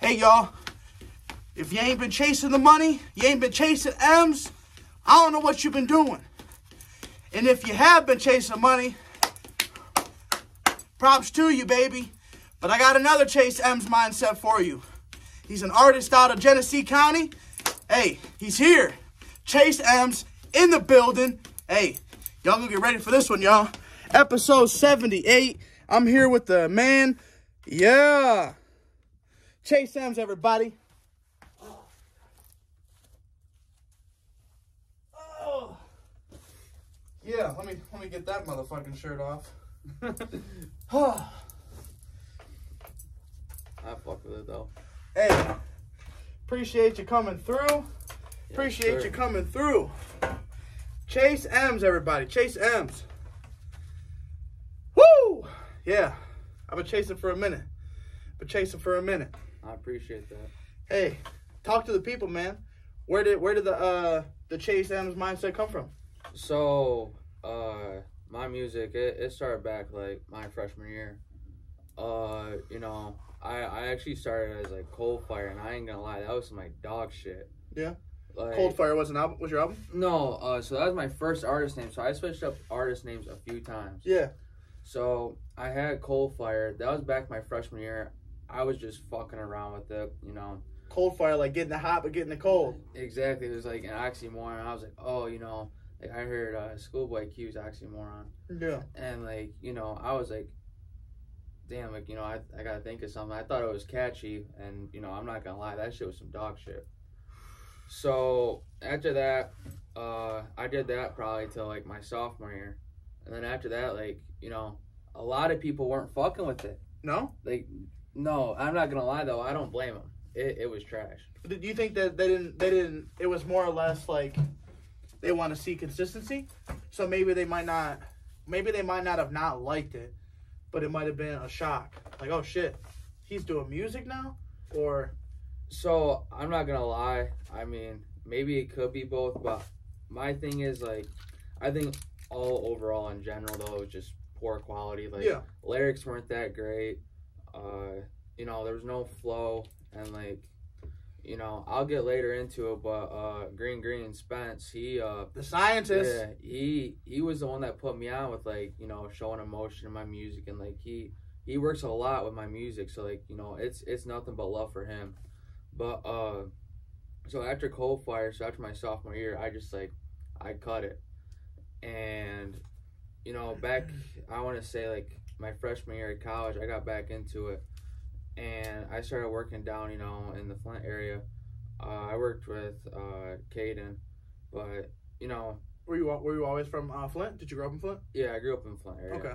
Hey, y'all. If you ain't been chasing the money, you ain't been chasing M's, I don't know what you've been doing. And if you have been chasing the money, props to you, baby. But I got another Chase Mz mindset for you. He's an artist out of Genesee County. Hey, he's here. Chase Mz in the building. Hey, y'all gonna get ready for this one, y'all. Episode 78. I'm here with the man. Yeah. Chase Mz, everybody. Oh. Yeah, let me let me get that motherfucking shirt off. I fuck with it though. Hey, appreciate you coming through. Appreciate sir. you coming through. Chase Mz, everybody. Chase Mz. Woo! Yeah, I've been chasing for a minute. Been chasing for a minute. I appreciate that. Hey, talk to the people, man. Where did where did the uh the Chase Mz mindset come from? So, uh, my music it, it started back like my freshman year. Uh, you know, I I actually started as like Cold Fire, and I ain't gonna lie, that was some like dog shit. Yeah. Like, Cold Fire was an album. Was your album? No, uh, so that was my first artist name. So I switched up artist names a few times. Yeah. So I had Cold Fire. That was back my freshman year. I was just fucking around with it, you know. Cold Fire, like getting the hot but getting the cold. Exactly. It was like an oxymoron. I was like, oh, you know, like I heard uh, Schoolboy Q's oxymoron. Yeah. And like, you know, I was like, damn, like, you know, I, I gotta think of something. I thought it was catchy, and, you know, I'm not gonna lie, that shit was some dog shit. So after that, uh, I did that probably till like my sophomore year. And then after that, like, you know, a lot of people weren't fucking with it. No. Like, no, I'm not gonna lie though, I don't blame them. It, it was trash. Did you think that they didn't? They didn't. It was more or less like they want to see consistency. So maybe they might not. Maybe they might not have not liked it, but it might have been a shock. Like, oh shit, he's doing music now, or So I'm not gonna lie. I mean, maybe it could be both, but my thing is like, I think all overall in general though it was just poor quality. Like Yeah. lyrics weren't that great. Uh, you know, there was no flow and like, you know, I'll get later into it, but uh, Green Green Spence, he uh, the scientist. yeah, he he was the one that put me on with like you know showing emotion in my music and like he he works a lot with my music so like you know it's it's nothing but love for him but uh so after cold fire so after my sophomore year i just like i cut it and you know back i want to say like my freshman year at college i got back into it and i started working down you know in the flint area uh, i worked with uh Caden, but you know Were you were you always from uh, Flint? Did you grow up in Flint? yeah, I grew up in Flint area. Okay.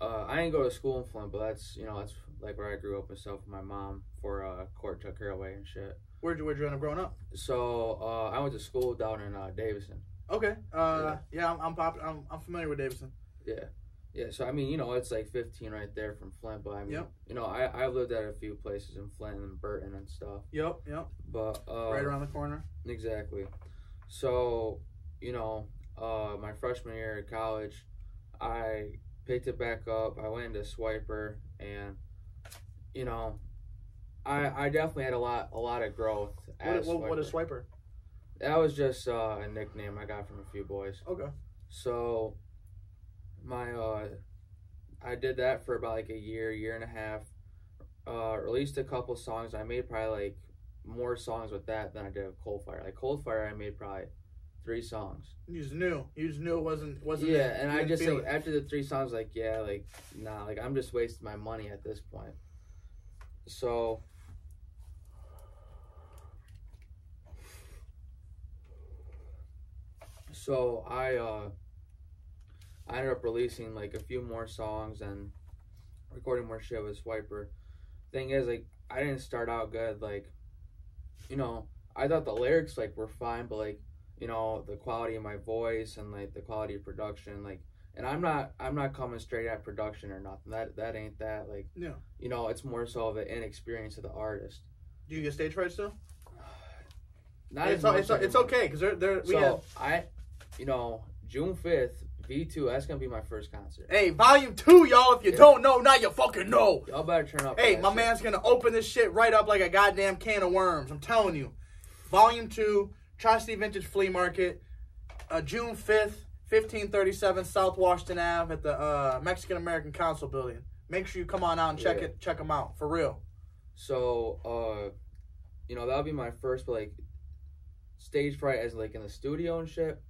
Uh, I didn't go to school in Flint, but that's you know that's like where I grew up and stuff my mom for uh, court took her away and shit. Where'd you Where'd you end up growing up? So uh, I went to school down in uh, Davison. Okay. Uh, yeah, I'm I'm, pop- I'm I'm familiar with Davidson. Yeah, yeah. So I mean, you know, it's like 15 right there from Flint, but I mean, Yep. you know, I I've lived at a few places in Flint and Burton and stuff, Yep. Yep. but uh, right around the corner. Exactly. So, you know, uh, my freshman year at college, I picked it back up. I went into Swiper, and you know, I I definitely had a lot a lot of growth. What, At what, what is Swiper. That was just uh, a nickname I got from a few boys. Okay. So, my uh, I did that for about like a year, year and a half. Uh, released a couple songs. I made probably like more songs with that than I did with Cold Fire. Like Cold Fire, I made probably three songs. You just knew. You just knew it wasn't wasn't. yeah, it. and I just like after the three songs, like yeah, like nah, like I'm just wasting my money at this point. So. So I uh I ended up releasing like a few more songs and recording more shit with Swiper. Thing is, like I didn't start out good. Like, you know, I thought the lyrics like were fine, but like you know the quality of my voice and like the quality of production like and i'm not i'm not coming straight at production or nothing that that ain't that like Yeah. you know it's more so of the inexperience of the artist Do you get stage fright still? not it's, it's, it's okay because they're they're we so have i you know june 5th V2, that's gonna be my first concert. Hey, volume two, y'all. If you Yeah. don't know, now you fucking know. Y'all better turn up. Hey, my shit. man's gonna open this shit right up like a goddamn can of worms. I'm telling you. Volume two, Tri-City Vintage Flea Market, uh, June fifth, fifteen thirty-seven South Washington Ave at the uh, Mexican American Council building. Make sure you come on out and check Yeah. it. Check them out for real. So, uh, you know, that'll be my first, like, stage fright as like in the studio and shit.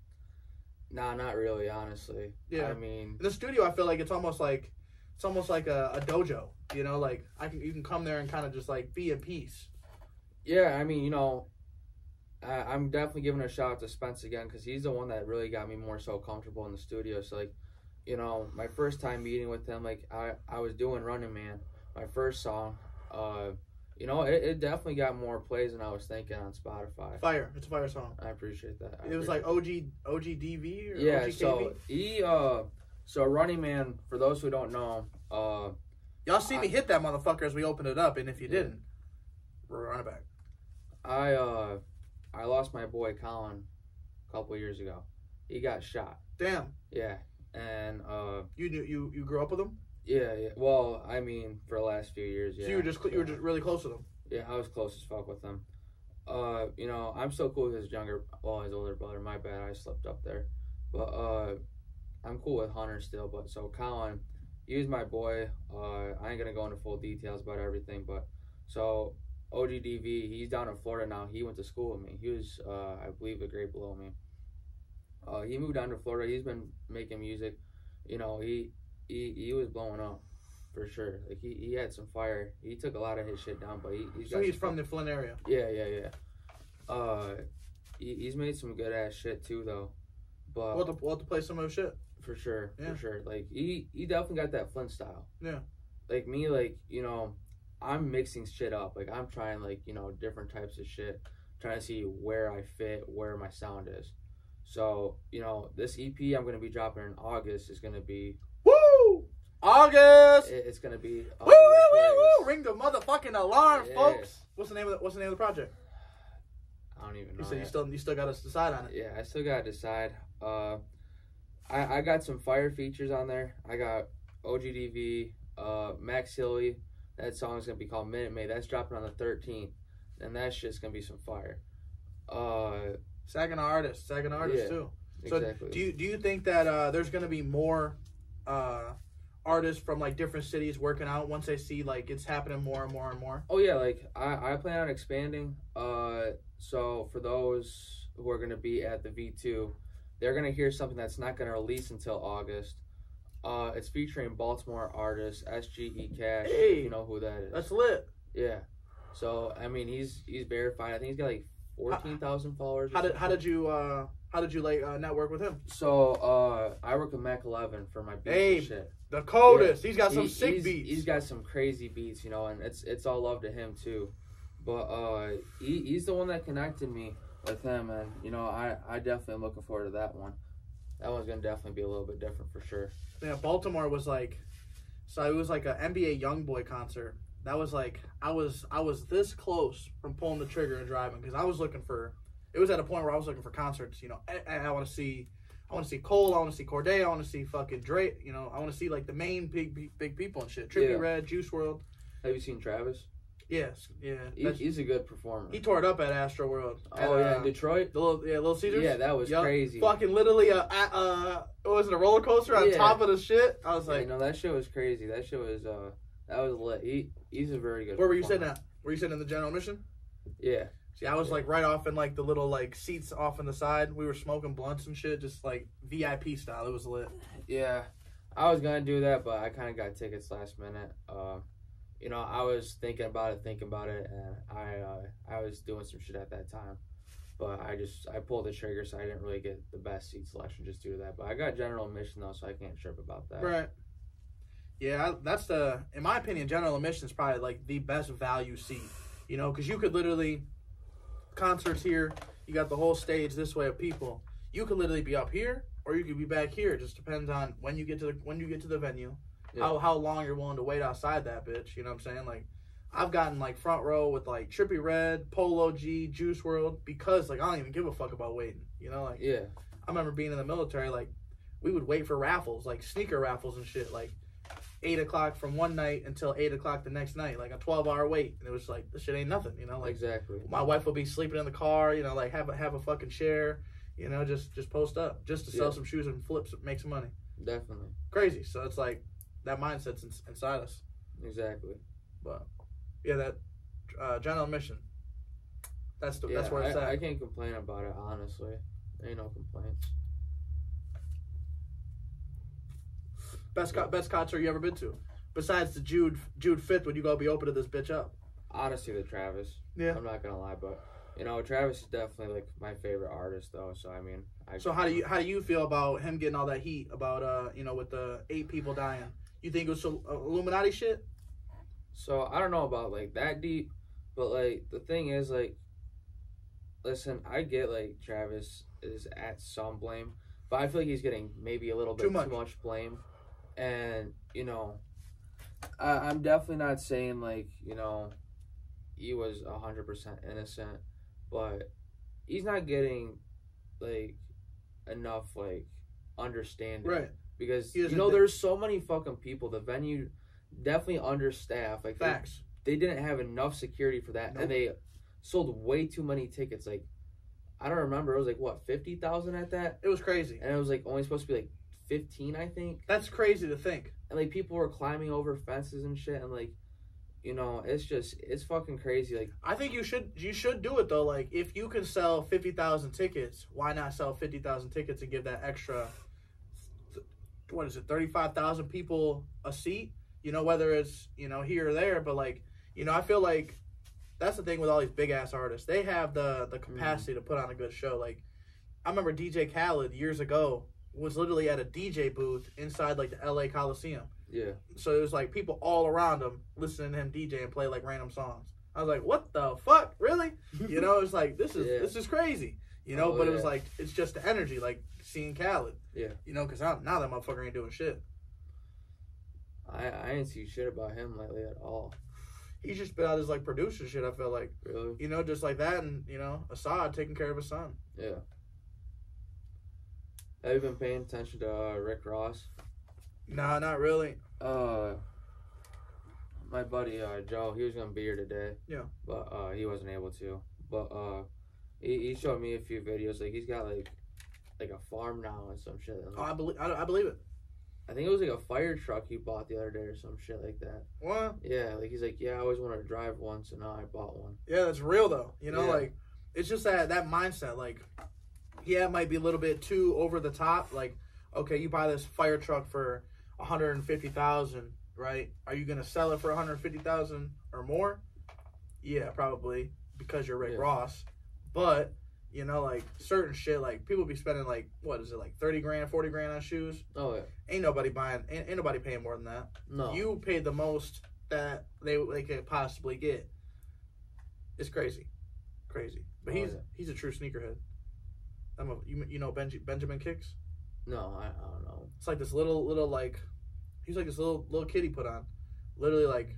Nah, not really, honestly. Yeah. I mean, the studio, I feel like it's almost like it's almost like a, a dojo. You know, like I can you can come there and kind of just like be at peace. yeah, I mean, you know, I, I'm definitely giving a shout out to Spence again because he's the one that really got me more so comfortable in the studio. So, like, you know, my first time meeting with him, like, I, I was doing Running Man, my first song. Uh, you know, it, it definitely got more plays than I was thinking on Spotify. Fire. It's a fire song. I appreciate that. I It was like OG OGDV or Yeah, OGKV. so he uh so Running Man, for those who don't know, uh Y'all see me hit that motherfucker as we opened it up, and if you Yeah. didn't, we're running back. I uh I lost my boy Colin a couple years ago. He got shot. Damn, Yeah. And uh you knew you you grew up with him, yeah, yeah. Well, I mean for the last few years, yeah. so you were just you were just really close with him. Yeah, I was close as fuck with him. Uh, you know, I'm so cool with his younger, well, his older brother. My bad, I slipped up there. But uh, I'm cool with Hunter still. But so Colin, he was my boy. Uh, I ain't gonna go into full details about everything, but so OGDV, he's down in Florida now. He went to school with me. He was, uh, I believe, a grade below me. Uh, he moved down to Florida. He's been making music. You know, he he he was blowing up. For sure, like he, he had some fire. He took a lot of his shit down, but he, he's So he's from the Flint area. yeah, yeah, yeah. Uh, he, he's made some good ass shit too, though. But We'll have, to, we'll have to play some of his shit. for sure, Yeah. for sure. Like he, he definitely got that Flint style. Yeah. Like me, like you know, I'm mixing shit up. Like I'm trying like you know different types of shit, trying to see where I fit, where my sound is. So you know, this EP I'm gonna be dropping in August is gonna be. Woo! August. it- It's gonna be. Woo, woo, woo, woo! Ring the motherfucking alarm, Yeah. folks. What's the name of the, What's the name of the project? I don't even know. You said you still you still got to decide on it. Yeah, I still gotta decide. Uh, I I got some fire features on there. I got OGDV, uh, Max Hilly. That song is gonna be called Minute Maid. That's dropping on the thirteenth, and that's just gonna be some fire. Uh, Saginaw artist, second artist Yeah, too. So exactly. do you do you think that uh, there's gonna be more uh, artists from like different cities working out once they see like it's happening more and more and more? oh yeah, like I I plan on expanding. Uh, so for those who are gonna be at the V two, they're gonna hear something that's not gonna release until August. Uh, it's featuring Baltimore artist SGE Cash. Hey, you know who that is. That's lit. Yeah. So I mean, he's he's verified. I think he's got like fourteen thousand followers. How did how did you uh, how did you like uh, network with him? So uh, I work with Mac Eleven for my beats Hey, and shit. The coldest. He's got some He- sick he's, beats. He's got some crazy beats, you know, and it's it's all love to him too. But uh, he, he's the one that connected me with him, and you know, I I definitely am looking forward to that one. That one's gonna definitely be a little bit different for sure. yeah, Baltimore was like, so it was like an NBA YoungBoy concert. That was like I was I was this close from pulling the trigger and driving because I was looking for. It was at a point where I was looking for concerts. You know, I, I want to see, I want to see Cole, I want to see Corday, I want to see fucking Drake. You know, I want to see like the main big big, big people and shit. Trippy Yeah. Red, Juice WRLD. Have you seen Travis? Yes, yeah. He, he's a good performer. he tore it up at Astroworld. At, oh yeah, uh, Detroit. the little yeah, Little Caesars. Yeah, that was Yup. crazy. Fucking literally a, a uh, was it a roller coaster on Yeah. top of the shit? I was like, you know that shit was crazy. That shit was uh that was lit. He he's a very good. where were you performer. sitting at? Were you sitting in the general mission? Yeah, See, I was like right off in like the little like seats off in the side. We were smoking blunts and shit, just like VIP style. It was lit. yeah. I was gonna do that, but I kind of got tickets last minute. Uh, you know, I was thinking about it, thinking about it, and I uh, I was doing some shit at that time. But I just I pulled the trigger, so I didn't really get the best seat selection just due to that. But I got general admission though, so I can't trip about that. Right. Yeah, I- that's the in my opinion, general admission is probably like the best value seat. You know, because you could literally concerts here. You got the whole stage this way of people. You could literally be up here, or you could be back here. It just depends on when you get to the when you get to the venue, Yeah. how how long you're willing to wait outside that bitch. You know what I'm saying? Like, I've gotten like front row with like Trippie Redd, Polo G, Juice WRLD because like I don't even give a fuck about waiting. You know, like Yeah, I remember being in the military, like we would wait for raffles, like sneaker raffles and shit, like eight o'clock from one night until eight o'clock the next night, like a twelve hour wait. And it was like this shit ain't nothing, you know. Like exactly. my wife would be sleeping in the car, you know, like have a have a fucking share, you know, just just post up, just to sell Yeah. some shoes and flips, some, make some money. Definitely. Crazy. So it's like that mindset's in, inside us. Exactly. But yeah, that uh, general mission. That's the, Yeah, that's where it's I, at. I can't complain about it, honestly. Ain't no complaints. Best co- best concert you ever been to, besides the Jude Jude Fifth when you go be open to this bitch up. Honestly, the Travis. Yeah. I'm not gonna lie, but you know, Travis is definitely like my favorite artist, though. So I mean, I. So how do you how do you feel about him getting all that heat about uh you know with the eight people dying? You think it was some uh, Illuminati shit? So I don't know about like that deep, but like the thing is like, listen, I get like Travis is at some blame, but I feel like he's getting maybe a little bit Too too much. much, blame, and you know, I, I'm definitely not saying like you know, he was hundred percent innocent, but he's not getting like enough like understanding Right. because you know there's so many fucking people. The venue definitely understaffed. Like they- Facts. they, didn't have enough security for that, Nope. and they sold way too many tickets. Like I don't remember. It was like what fifty thousand at that, It was crazy. and it was like only supposed to be like fifteen, I think. That's crazy to think. And like people were climbing over fences and shit, and like you know, it's just it's fucking crazy. Like I think you should you should do it though. Like if you can sell fifty thousand tickets, why not sell fifty thousand tickets and give that extra? What is it? Thirty five thousand people a seat. You know whether it's you know here or there, but like you know I feel like that's the thing with all these big ass artists. They have the the mm. capacity to put on a good show. Like I remember DJ Khaled years ago was literally at a DJ booth inside like the L.A. Coliseum. yeah, So it was like people all around him listening to him DJ and play like random songs. I was like, "What the fuck, really?" You know, it's like this is Yeah. this is crazy. You know, Oh, but it was like it's just the energy, like seeing Khaled. Yeah. You know, because I now that motherfucker ain't doing shit. I I didn't see shit about him lately at all. He's just been out his like producer shit. I feel like Really? you know, just like that, and you know, Asahd taking care of his son. Yeah. Have you been paying attention to uh, Rick Ross? Nah, not really. Uh, my buddy uh, Joe, he was gonna be here today. Yeah. But uh, he wasn't able to. But uh, he, he showed me a few videos. Like he's got like like a farm now and some shit. Oh, I believe I, I believe it. I think it was like a fire truck he bought the other day or some shit like that. Well, Yeah, like he's like, yeah, I always wanted to drive one, so now I bought one. yeah, that's real though. You know, Yeah. like it's just that that mindset. Like, yeah, it might be a little bit too over the top. Like, okay, you buy this fire truck for one hundred and fifty thousand, right? Are you gonna sell it for one hundred fifty thousand or more? Yeah, probably because you're Rick Yeah. Ross. But you know, like certain shit, like people be spending like what is it, like thirty grand, forty grand on shoes? Oh yeah, Ain't nobody buying. Ain't, ain't nobody paying more than that. no, You paid the most that they they could possibly get. It's crazy, crazy. But Oh, he's yeah. he's a true sneakerhead. I'm a, you you know Benji, Benjamin Kicks. no, I, I don't know. It's like this little little like he's like this little little kid he put on, literally like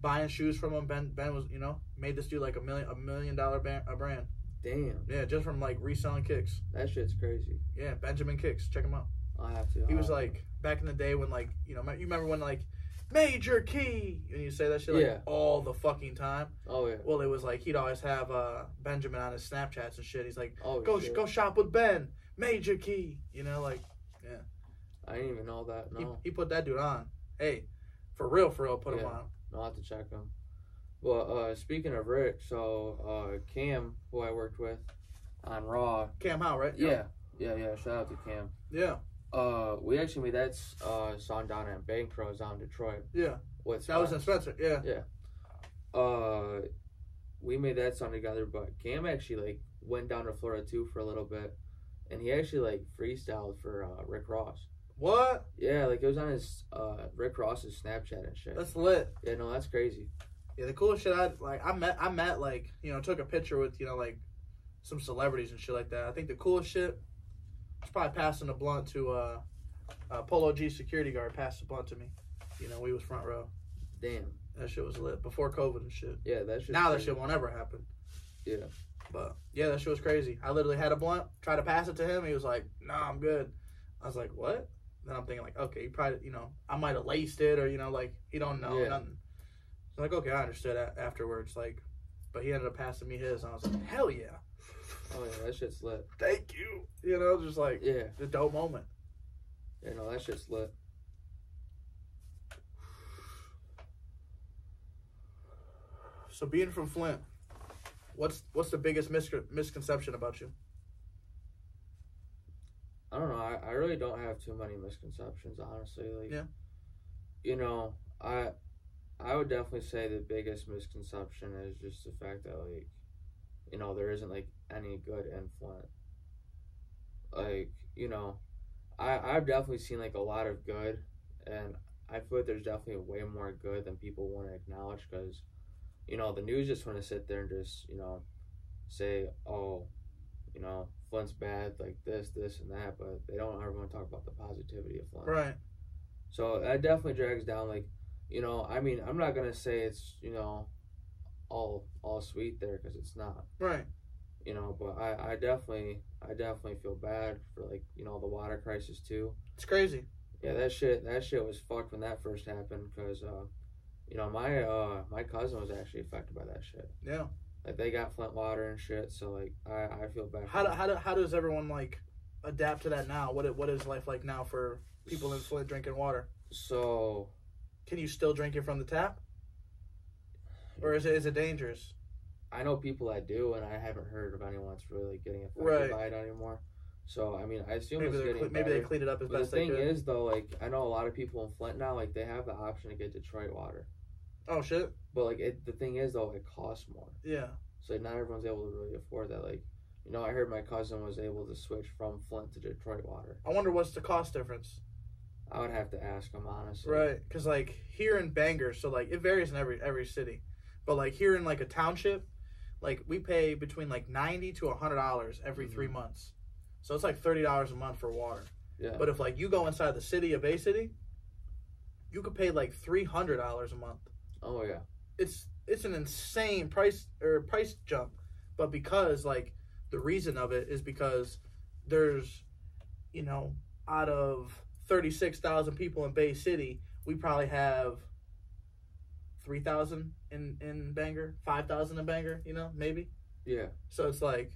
buying shoes from him. Ben Ben was you know made this dude like a million a million dollar ban, a brand. Damn, Yeah, just from like reselling kicks. that shit's crazy. Yeah, Benjamin Kicks. Check him out. I'll have to. He I'll was have like back in the day when like you know you remember when like major key and you say that shit like Yeah. all the fucking time. Oh yeah. Well, it was like he'd always have uh, Benjamin on his Snapchats and shit. He's like, Oh "Go shit. go shop with Ben, Major Key." You know, like yeah. I didn't even know that. he, No, he put that dude on. Hey, for real, for real, put him on. I'll have to check him. Well, uh, speaking of Rick, so uh, Cam, who I worked with on Raw, Cam Howe, right? yeah, yeah, yeah. Shout out to Cam. yeah, Uh, we actually made that uh, song down at Bank Pros down in Detroit. yeah. With That was in Spencer. Yeah, Yeah. uh we made that song together but cam actually like went down to florida too for a little bit and he actually like freestyled for uh rick ross what? yeah like it was on his uh rick ross's snapchat and shit That's lit. yeah no that's crazy Yeah, the coolest shit I like. I met, I met like you know took a picture with you know like some celebrities and shit like that. I think the coolest shit probably passing a blunt to uh, uh Polo G security guard passed a blunt to me. You know, we was front row. damn That shit was lit before COVID and shit. yeah that shit now that shit won't ever happen. Yeah. But yeah, that shit was crazy. I literally had a blunt, tried to pass it to him. He was like, "Nah, I'm good." I was like, what? Then I'm thinking like, okay, you probably, you know, I might have laced it or you know, like he don't know Yeah. nothing. So like, okay, I understood afterwards. Like, but he ended up passing me his, and I was like, hell yeah, Oh yeah, that shit's lit. thank you. You know, just like Yeah, the dope moment. yeah, no, that shit's lit. So being from Flint, what's what's the biggest mis- misconception about you? I don't know. I, I really don't have too many misconceptions, honestly. Like, Yeah. You know, I I would definitely say the biggest misconception is just the fact that like, you know, there isn't like any good in Flint. Like, you know, I I've definitely seen like a lot of good, and I feel like there's definitely way more good than people want to acknowledge because, you know, the news just want to sit there and just you know, say, oh, you know, Flint's bad, like this, this, and that, but they don't ever want to talk about the positivity of Flint. Right. So that definitely drags down, like, you know, I mean, I'm not gonna say it's you know, all all sweet there because it's not, Right. you know. But I I definitely I definitely feel bad for like you know the water crisis too. It's crazy. Yeah, that shit that shit was fucked when that first happened because uh, you know my uh my cousin was actually affected by that shit. Yeah. Like they got Flint water and shit, so like I I feel bad. How do, how do, how does everyone like adapt to that now? What it- what is life like now for people in Flint drinking water? So Can you still drink it from the tap, or is it is it dangerous? I know people that do, and I haven't heard of anyone that's really getting affected Right. by it anymore. So I mean, I assume Maybe getting maybe they cleaned it up as But the best they thing is, though, like I know a lot of people in Flint now, like they have the option to get Detroit water, oh shit. but like it, the thing is, though, it costs more, Yeah. so not everyone's able to really afford that. Like, you know, I heard my cousin was able to switch from Flint to Detroit water. I wonder what's the cost difference. I would have to ask him honestly. Right. Because like here in Bangor, so like it varies in every every city, but like here in like a township, like we pay between like ninety to hundred dollars every Mhm. three months. So it's like thirty dollars a month for water. Yeah. But if like you go inside the city of Bay City, you could pay like three hundred dollars a month. oh yeah. It's it's an insane price or price jump. But because like the reason of it is because there's you know, out of thirty six thousand people in Bay City, we probably have three thousand in, in Bangor, five thousand in Bangor, you know, maybe. Yeah. So it's like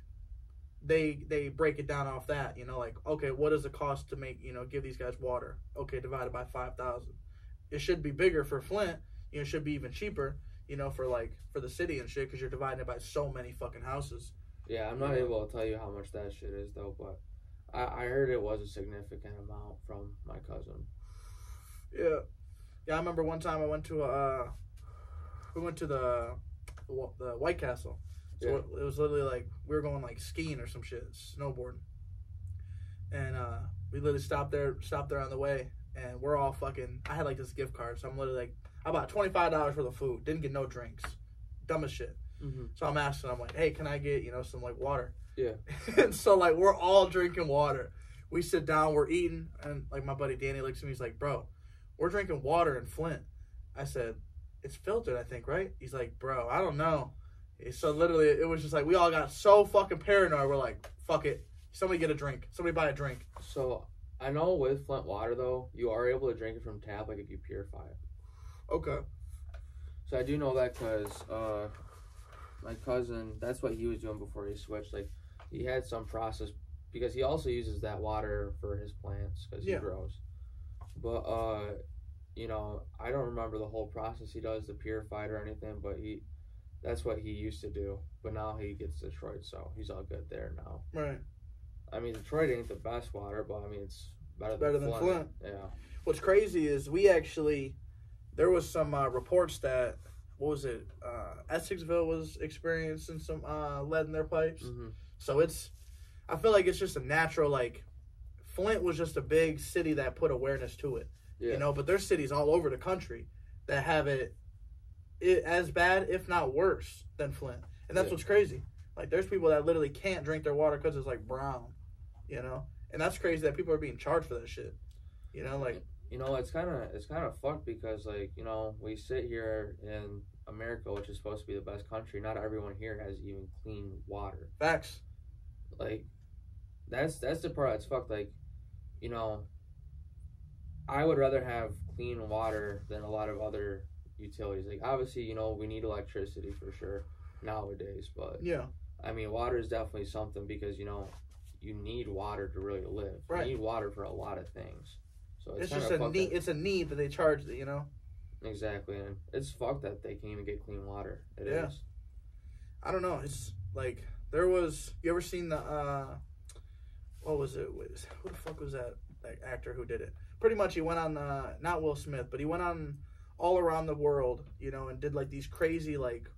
they they break it down off that, you know, like okay, what is the cost to make you know give these guys water? Okay, divided by five thousand. It should be bigger for Flint. You know, it should be even cheaper. You know, for like for the city and shit, because you're dividing it by so many fucking houses. Yeah, I'm not able to tell you how much that shit is though, but I, I heard it was a significant amount from my cousin. Yeah, yeah. I remember one time I went to uh, we went to the the White Castle. So Yeah. it, was literally like we were going like skiing or some shit, snowboarding, and uh, we literally stopped there, stopped there on the way, and we're all fucking. I had like this gift card, so I'm literally like, I bought twenty five dollars for the food, didn't get no drinks, dumb as shit. Mm-hmm. So I'm asking, I'm like, hey, can I get you know some like water? Yeah. and so like we're all drinking water. We sit down, we're eating, and like my buddy Danny looks at me, he's like, bro, we're drinking water in Flint. I said, it's filtered, I think, right? He's like, bro, I don't know. So literally, it was just like we all got so fucking paranoid. We're like, fuck it, somebody get a drink, somebody buy a drink. So I know with Flint water though, you are able to drink it from tap like if you purify it. Okay. So I do know that because uh, my cousin, that's what he was doing before he switched. Like he had some process because he also uses that water for his plants because Yeah. he grows. But uh, you know, I don't remember the whole process he does the purified or anything. But he, that's what he used to do. But now he gets Detroit, so he's all good there now. Right. I mean, Detroit ain't the best water, but I mean it's better than Better than Flint. Flint. Yeah. What's crazy is we actually there was some uh, reports that what was it? Uh, Essexville was experiencing some uh, lead in their pipes. hmm So it's, I feel like it's just a natural like, Flint was just a big city that put awareness to it, Yeah. you know. But there's cities all over the country that have it, it as bad, if not worse, than Flint, and that's Yeah. what's crazy. Like there's people that literally can't drink their water because it's like brown, you know, and that's crazy that people are being charged for that shit, you know, like you know it's kind of it's kind of fucked because like you know we sit here in america which is supposed to be the best country not everyone here has even clean water facts. like that's that's the part that's fucked like you know, I would rather have clean water than a lot of other utilities. Like obviously, you know, we need electricity for sure nowadays, but Yeah. I mean, water is definitely something because you know, you need water to really live. Right. You need water for a lot of things. So it's, It's, just a need. It's a need that they charge. You know. exactly, and it's fucked that they can't even get clean water. It is. Yeah. I don't know. It's like there was. You ever seen the? uh What was it? Who the fuck was that? That actor who did it? Pretty much, he went on. uh Not Will Smith, but he went on all around the world. You know, and did like these crazy, like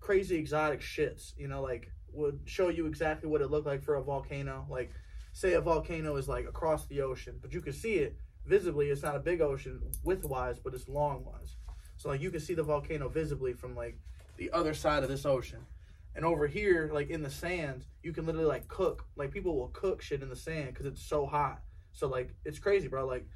crazy exotic shits. You know, like would show you exactly what it looked like for a volcano. Like, say a volcano is like across the ocean, but you can see it visibly. It's not a big ocean width-wise, but it's long-wise. So like you can see the volcano visibly from like the other side of this ocean. And over here, like in the sand, you can literally like cook. Like people will cook shit in the sand because it's so hot. So like it's crazy, bro. Like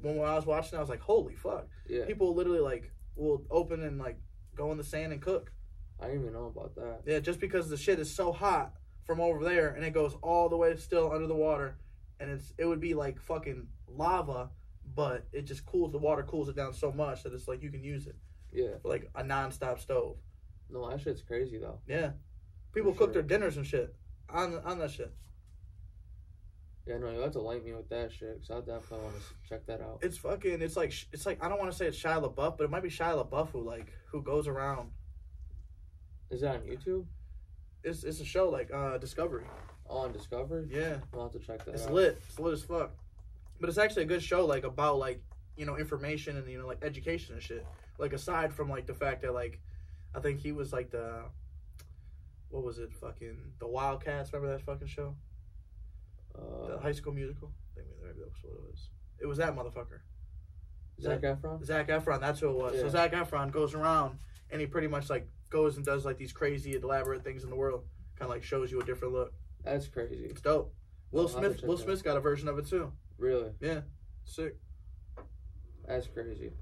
when, when I was watching, I was like, holy fuck. Yeah. People literally like will open and like go in the sand and cook. I didn't even know about that. Yeah, just because the shit is so hot from over there and it goes all the way still under the water, and it's it would be like fucking lava, but it just cools the water cools it down so much that it's like you can use it Yeah. for like a non-stop stove. No, that shit's crazy though. Yeah, people For cook sure. their dinners and shit on on that shit. Yeah, no, you have to light me with that shit because I definitely want to check that out. It's fucking. It's like it's like I don't want to say it's Shia LaBeouf, but it might be Shia LaBeouf who like who goes around. Is that on YouTube? It's it's a show like uh Discovery. Oh, on Discovery? Yeah, I'll have to check that it's out. lit. It's lit as fuck. But it's actually a good show, like about like you know information and you know like education and shit. Like aside from like the fact that like I think he was like the what was it fucking the Wildcats? Remember that fucking show, the Uh, High School Musical? I think maybe that was what it was. It was that motherfucker. Zac Efron? Zac Efron, that's who it was. So Yeah. Zac Efron goes around and he pretty much like goes and does like these crazy elaborate things in the world. Kind of like shows you a different look. That's crazy. It's dope. Will I'll Smith, Will Smith's got a version of it too. Really? Yeah. Sick. That's crazy.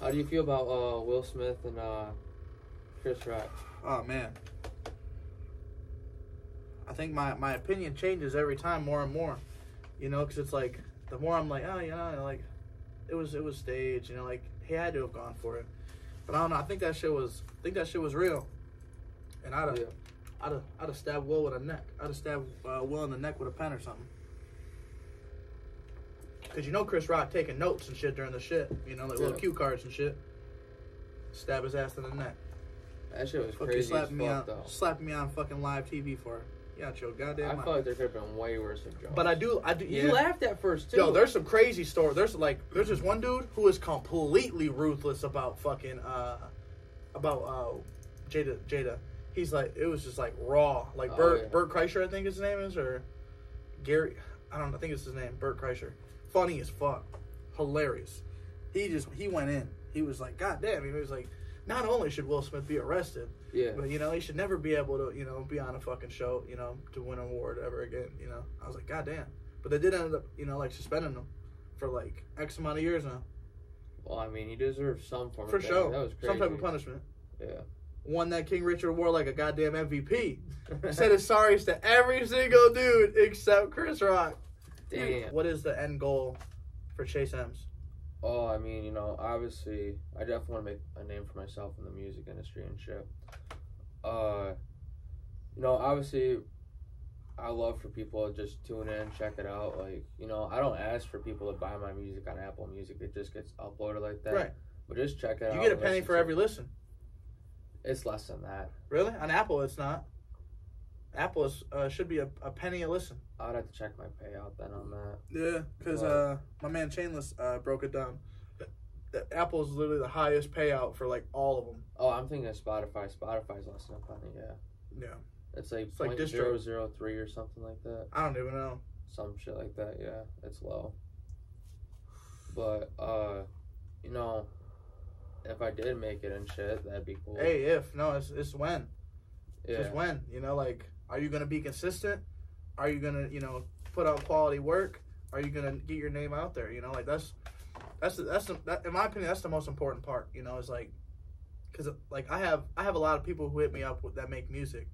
How do you feel about uh, Will Smith and uh, Chris Rock? Oh man. I think my, my opinion changes every time more and more, you know, because it's like the more I'm like, oh, you know, like it was it was staged, you know, like he had to have gone for it, but I don't know. I think that shit was I think that shit was real, and I'd have Yeah. I'd have I'd have stabbed Will with a neck. I'd have stabbed uh, Will in the neck with a pen or something. Cause you know Chris Rock taking notes and shit during the shit, you know, like little cue cards and shit. Stab his ass in the neck. That shit was Fuck crazy as slapping me on though. slapping me on fucking live TV for it. Yeah, your goddamn I mind. felt like there could have been way worse of jokes. But I do I do You yeah. laughed at first, too. Yo, there's some crazy story. There's like there's this one dude who is completely ruthless about fucking uh about uh Jada Jada. He's like it was just like raw. Like Oh, Bert yeah. Bert Kreischer I think his name is or Gary I don't know, I think it's his name, Bert Kreischer. Funny as fuck. Hilarious. He just he went in. He was like, God damn, he was like, not only should Will Smith be arrested, Yeah. but you know, he should never be able to, you know, be on a fucking show, you know, to win an award ever again. You know, I was like, God damn. But they did end up, you know, like suspending him for like X amount of years now, Well, I mean, he deserves some form for of sure. That was crazy. Some type of punishment. Yeah. Won that King Richard Award like a goddamn MVP. Said his sorries to every single dude except Chris Rock. Damn. What is the end goal for Chase Mz? Oh, I mean, you know, obviously, I definitely want to make a name for myself in the music industry and shit. Uh, you know, obviously, I love for people to just tune in, check it out. Like, you know, I don't ask for people to buy my music on Apple Music. It just gets uploaded like that. Right. But just check it out. You get a penny for every listen. It's less than that. Really? On Apple, it's not. Apple is, uh, should be a, a penny a listen. I'd have to check my payout then on that. Yeah, because uh, my man Chainless uh, broke it down. That Apple is literally the highest payout for like all of them. Oh, I'm thinking of Spotify. Spotify's less than a penny, yeah. Yeah, It's like It's like point distro. zero zero three or something like that. I don't even know. some shit like that. Yeah, it's low. But uh, you know, if I did make it and shit, that'd be cool. Hey, if no, it's it's when. It's yeah, just when. You know, like, are you gonna be consistent? Are you gonna, you know, put out quality work? Are you gonna get your name out there? You know, like that's that's that's the, that, in my opinion that's the most important part. You know, is like because like I have I have a lot of people who hit me up with, that make music.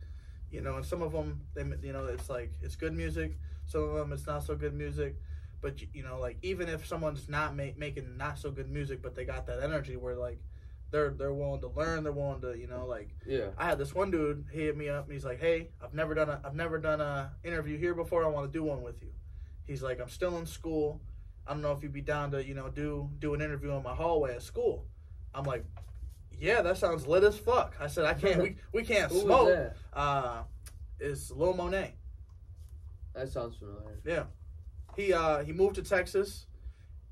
You know, and some of them they you know it's like it's good music. Some of them it's not so good music. But you know, like even if someone's not ma- making not so good music, but they got that energy where like they're they're willing to learn, they're willing to you know like Yeah. I had this one dude he hit me up and he's like, "Hey, I've never done a I've never done a interview here before. I want to do one with you." He's like, "I'm still in school. I don't know if you'd be down to you know do do an interview in my hallway at school." I'm like, "Yeah, that sounds lit as fuck." I said, "I can't. we we can't Who smoke." Uh, is Lil Monet. That sounds familiar. Yeah, he uh he moved to Texas,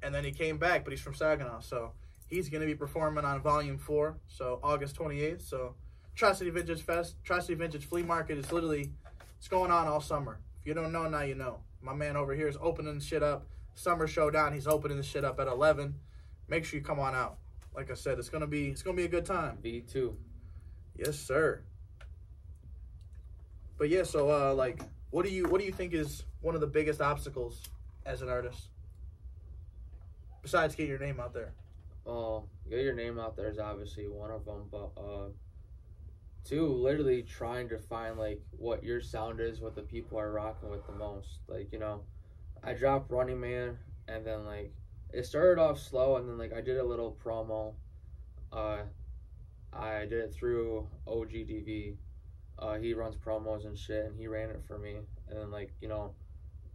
and then he came back, but he's from Saginaw, so he's gonna be performing on Volume Four, so August 28th. So Tri City Vintage Fest, Tri City Vintage Flea Market is literally it's going on all summer. If you don't know now, you know. My man over here is opening shit up. Summer Showdown, he's opening the shit up at 11. Make sure you come on out. Like I said, it's gonna be it's gonna be a good time. V two. Yes, sir. But yeah, so uh, like, what do you what do you think is one of the biggest obstacles as an artist? Besides getting your name out there. Well, get your name out there is obviously one of them, but uh, two, literally trying to find like what your sound is, what the people are rocking with the most. Like you know, I dropped Running Man, and then like it started off slow, and then like I did a little promo. Uh, I did it through OGDV. Uh, he runs promos and shit, and he ran it for me, and then like you know,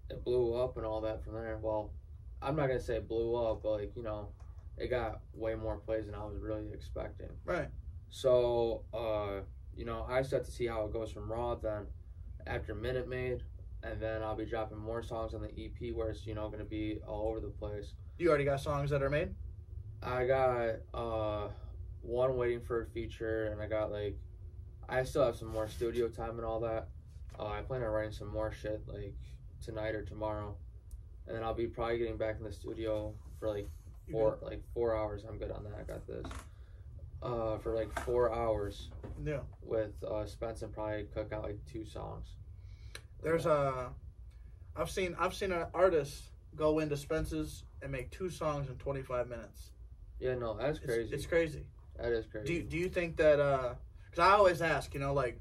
it blew up and all that from there. Well, I'm not gonna say it blew up, but like you know it got way more plays than I was really expecting. Right. So, uh, you know, I start to see how it goes from Raw then after Minute Maid, and then I'll be dropping more songs on the EP where it's, you know, going to be all over the place. You already got songs that are made. I got uh, one waiting for a feature, and I got like, I still have some more studio time and all that. Uh, I plan on writing some more shit like tonight or tomorrow, and then I'll be probably getting back in the studio for like Four like four hours. I'm good on that. I got this. Uh, for like four hours? Yeah. with uh, Spence and probably cook out like two songs. There's a. I've seen I've seen an artist go into Spence's and make two songs in 25 minutes. Yeah, no, that's It's, crazy. it's crazy. that is crazy. Do you, do you think that? uh Because I always ask, you know, like,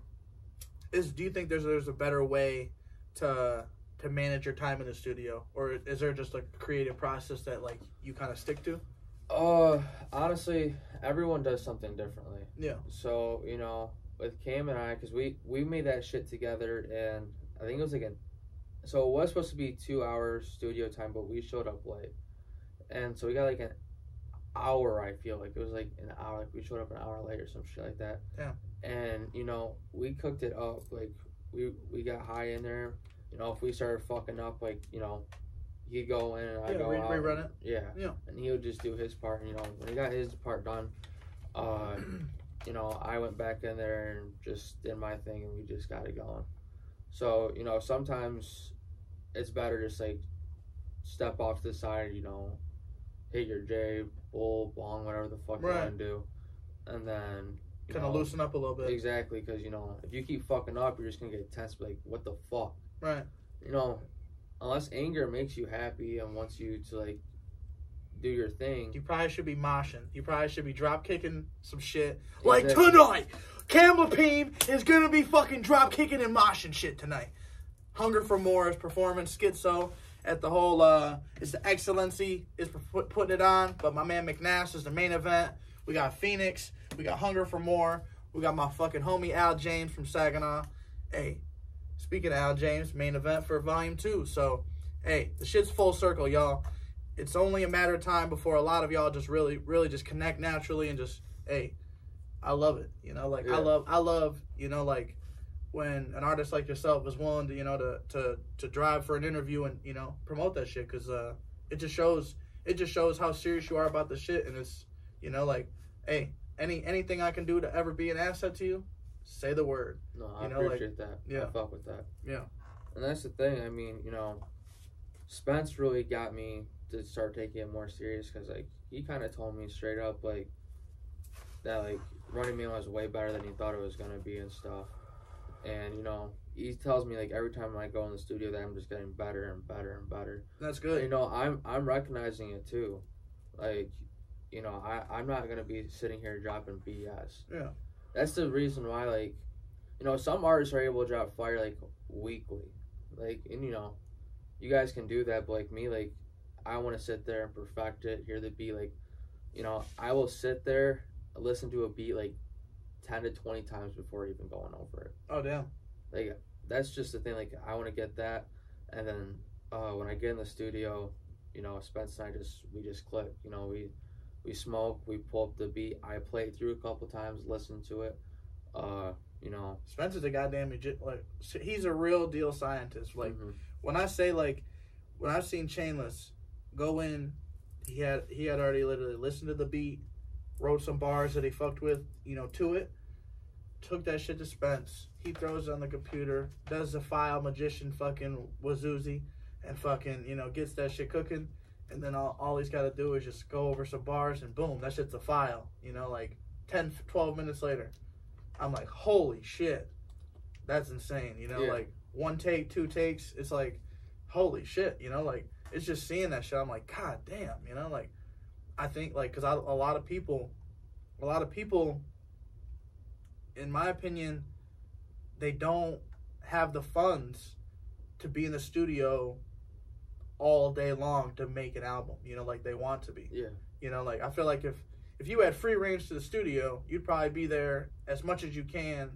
is do you think there's there's a better way to to manage your time in the studio, or is there just a creative process that like you kind of stick to? uh, honestly, everyone does something differently. Yeah. So you know, with Cam and I, because we we made that shit together, and I think it was like an. So it was supposed to be two hours studio time, but we showed up late, and so we got like an hour. I feel like it was like an hour. Like we showed up an hour late or some shit like that. Yeah. And you know, we cooked it up. Like we we got high in there. You know, if we started fucking up, like you know, he'd go in and I Yeah, go re- out. rerun and- it. Yeah. Yeah. And he would just do his part. And, you know, when he got his part done, uh, you know, I went back in there and just did my thing, and we just got it going. So you know, sometimes it's better just like step off to the side, you know, hit your J, bull, bong, whatever the fuck you want to do, and then Kind of loosen up a little bit. Exactly, because you know, if you keep fucking up, you're just gonna get tense. Like, what the fuck? Right. You know, unless anger makes you happy and wants you to like do your thing. You probably should be moshing. You probably should be drop kicking some shit. Like Exactly. tonight, Cam Lapine is gonna be fucking drop kicking and moshing shit tonight. Hunger for More is performing Schizo at the whole uh it's the excellency is putting it on, but my man McNash is the main event. We got Phoenix, we got Hunger for More, we got my fucking homie Al James from Saginaw. Hey, speaking of Al James, main event for volume two. So hey, the shit's full circle, y'all it's only a matter of time before a lot of y'all just really, really just connect naturally and just, hey, I love it. You know, like Yeah. I love, I love, you know, like when an artist like yourself is willing to, you know, to to to drive for an interview and you know promote that shit because uh, it just shows, it just shows how serious you are about the shit and it's, you know, like, hey, any anything I can do to ever be an asset to you, say the word. No, I You know, like- appreciate that. yeah. I fuck with that. Yeah. And that's the thing. I mean, you know, Spence really got me to start taking it more serious because like he kind of told me straight up like that like Running Man was way better than he thought it was gonna be and stuff. And you know, he tells me like every time I go in the studio that I'm just getting better and better and better. That's good. you know, I'm I'm recognizing it too. Like, you know, I I'm not gonna be sitting here dropping BS. Yeah. That's the reason why, like, you know, some artists are able to drop fire like weekly, like, and you know, you guys can do that, but like me, like, I want to sit there and perfect it, hear the beat. Like, you know, I will sit there, listen to a beat like ten to twenty times before even going over it. Oh damn. Like that's just the thing. Like I want to get that, and then uh, when I get in the studio, you know, Spence and I just we just click. You know, we we smoke, we pull up the beat. I play it through a couple times, listen to it. Uh, you know, Spencer's a goddamn magi- like he's a real deal scientist. Like mhm. when I say like when I've seen Chainless go in, he had he had already literally listened to the beat, wrote some bars that he fucked with, you know, to it, took that shit to Spence. He throws it on the computer, does the file magician fucking wazoozy, and fucking you know gets that shit cooking. And then all, all he's got to do is just go over some bars and boom, that shit's a file. You know, like 10, 12 minutes later. I'm like, holy shit. That's insane. You know, Yeah. like one take, two takes. It's like, holy shit. You know, like it's just seeing that shit. I'm like, god damn. You know, like I think like because a lot of people, a lot of people, in my opinion, they don't have the funds to be in the studio all day long to make an album. You know, like they want to be. yeah, You know, like I feel like if if you had free range to the studio, you'd probably be there as much as you can,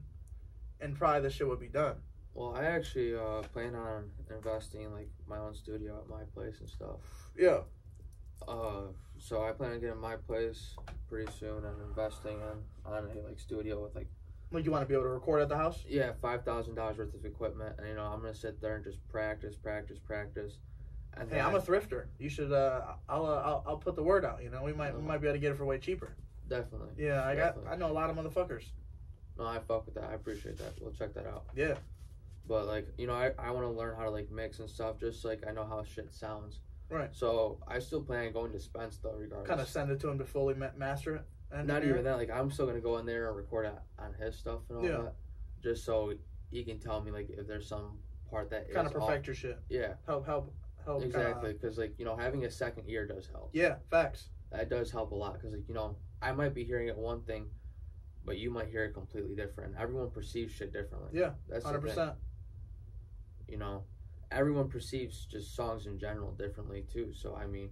and probably the shit would be done. Well, I actually uh, plan on investing in like my own studio at my place and stuff. Yeah. Uh, so I plan on getting my place pretty soon and investing in on a like studio with like Like you want to be able to record at the house? yeah five thousand dollars worth of equipment, and you know I'm gonna sit there and just practice, practice, practice. And Hey, I'm a thrifter. You should. Uh, I'll, uh, I'll I'll put the word out. You know, we might we might be able to get it for way cheaper. definitely. Yeah, I got. I know a lot of motherfuckers. No, I fuck with that. I appreciate that. We'll check that out. Yeah. But like you know, I, I want to learn how to like mix and stuff, just like I know how shit sounds. Right. So I still plan on going to Spence though, regardless. Kind of send it to him to fully ma- master it. and Not even that. Like I'm still gonna go in there and record on, on his stuff and all Yeah. that, just so he can tell me like if there's some part that Kind of off. perfect your shit. Yeah, Help help Oh, help. exactly. Because like you know, having a second ear does help. yeah. Facts. That does help a lot. Because like you know, I might be hearing it one thing, but you might hear it completely different. Everyone perceives shit differently. Yeah. That's Hundred thing. percent. you know everyone perceives just songs in general differently too so i mean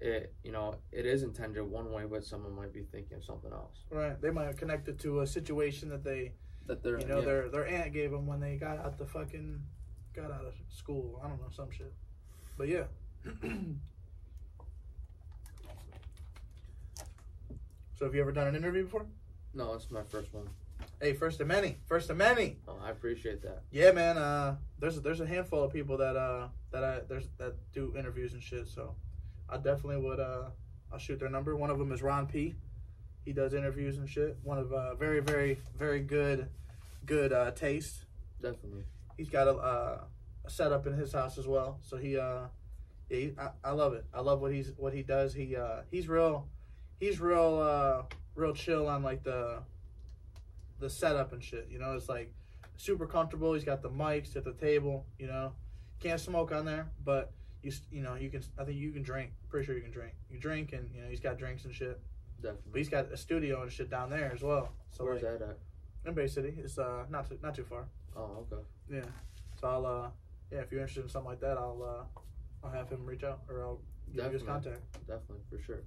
it you know it is intended one way but someone might be thinking of something else Right. They might have connected to a situation that they that they're you know yeah, their their aunt gave them when they got out the fucking got out of school. I don't know some shit, but yeah. so have you ever done an interview before? no it's my first one. Hey, first of many, first of many. Oh, i appreciate that Yeah, man. Uh, there's there's a handful of people that uh that I there's that do interviews and shit. So I definitely would uh I'll shoot their number. One of them is Ron P. He does interviews and shit. One of uh very very very good good uh taste. definitely he's got a, uh, a setup in his house as well. So he, uh, yeah, he, I, I love it. I love what he's what he does. He uh, he's real, he's real uh, real chill on like the the setup and shit. You know, it's like super comfortable. He's got the mics at the table. You know, can't smoke on there, but you s- you know you can. I think you can drink. Pretty sure you can drink. You drink and you know he's got drinks and shit. Definitely. But he's got a studio and shit down there as well. So where's like that at in Bay City, it's uh not too, not too far. oh okay Yeah. So I'll uh yeah, if you're interested in something like that, I'll uh I'll have him reach out or I'll give you his contact. definitely for sure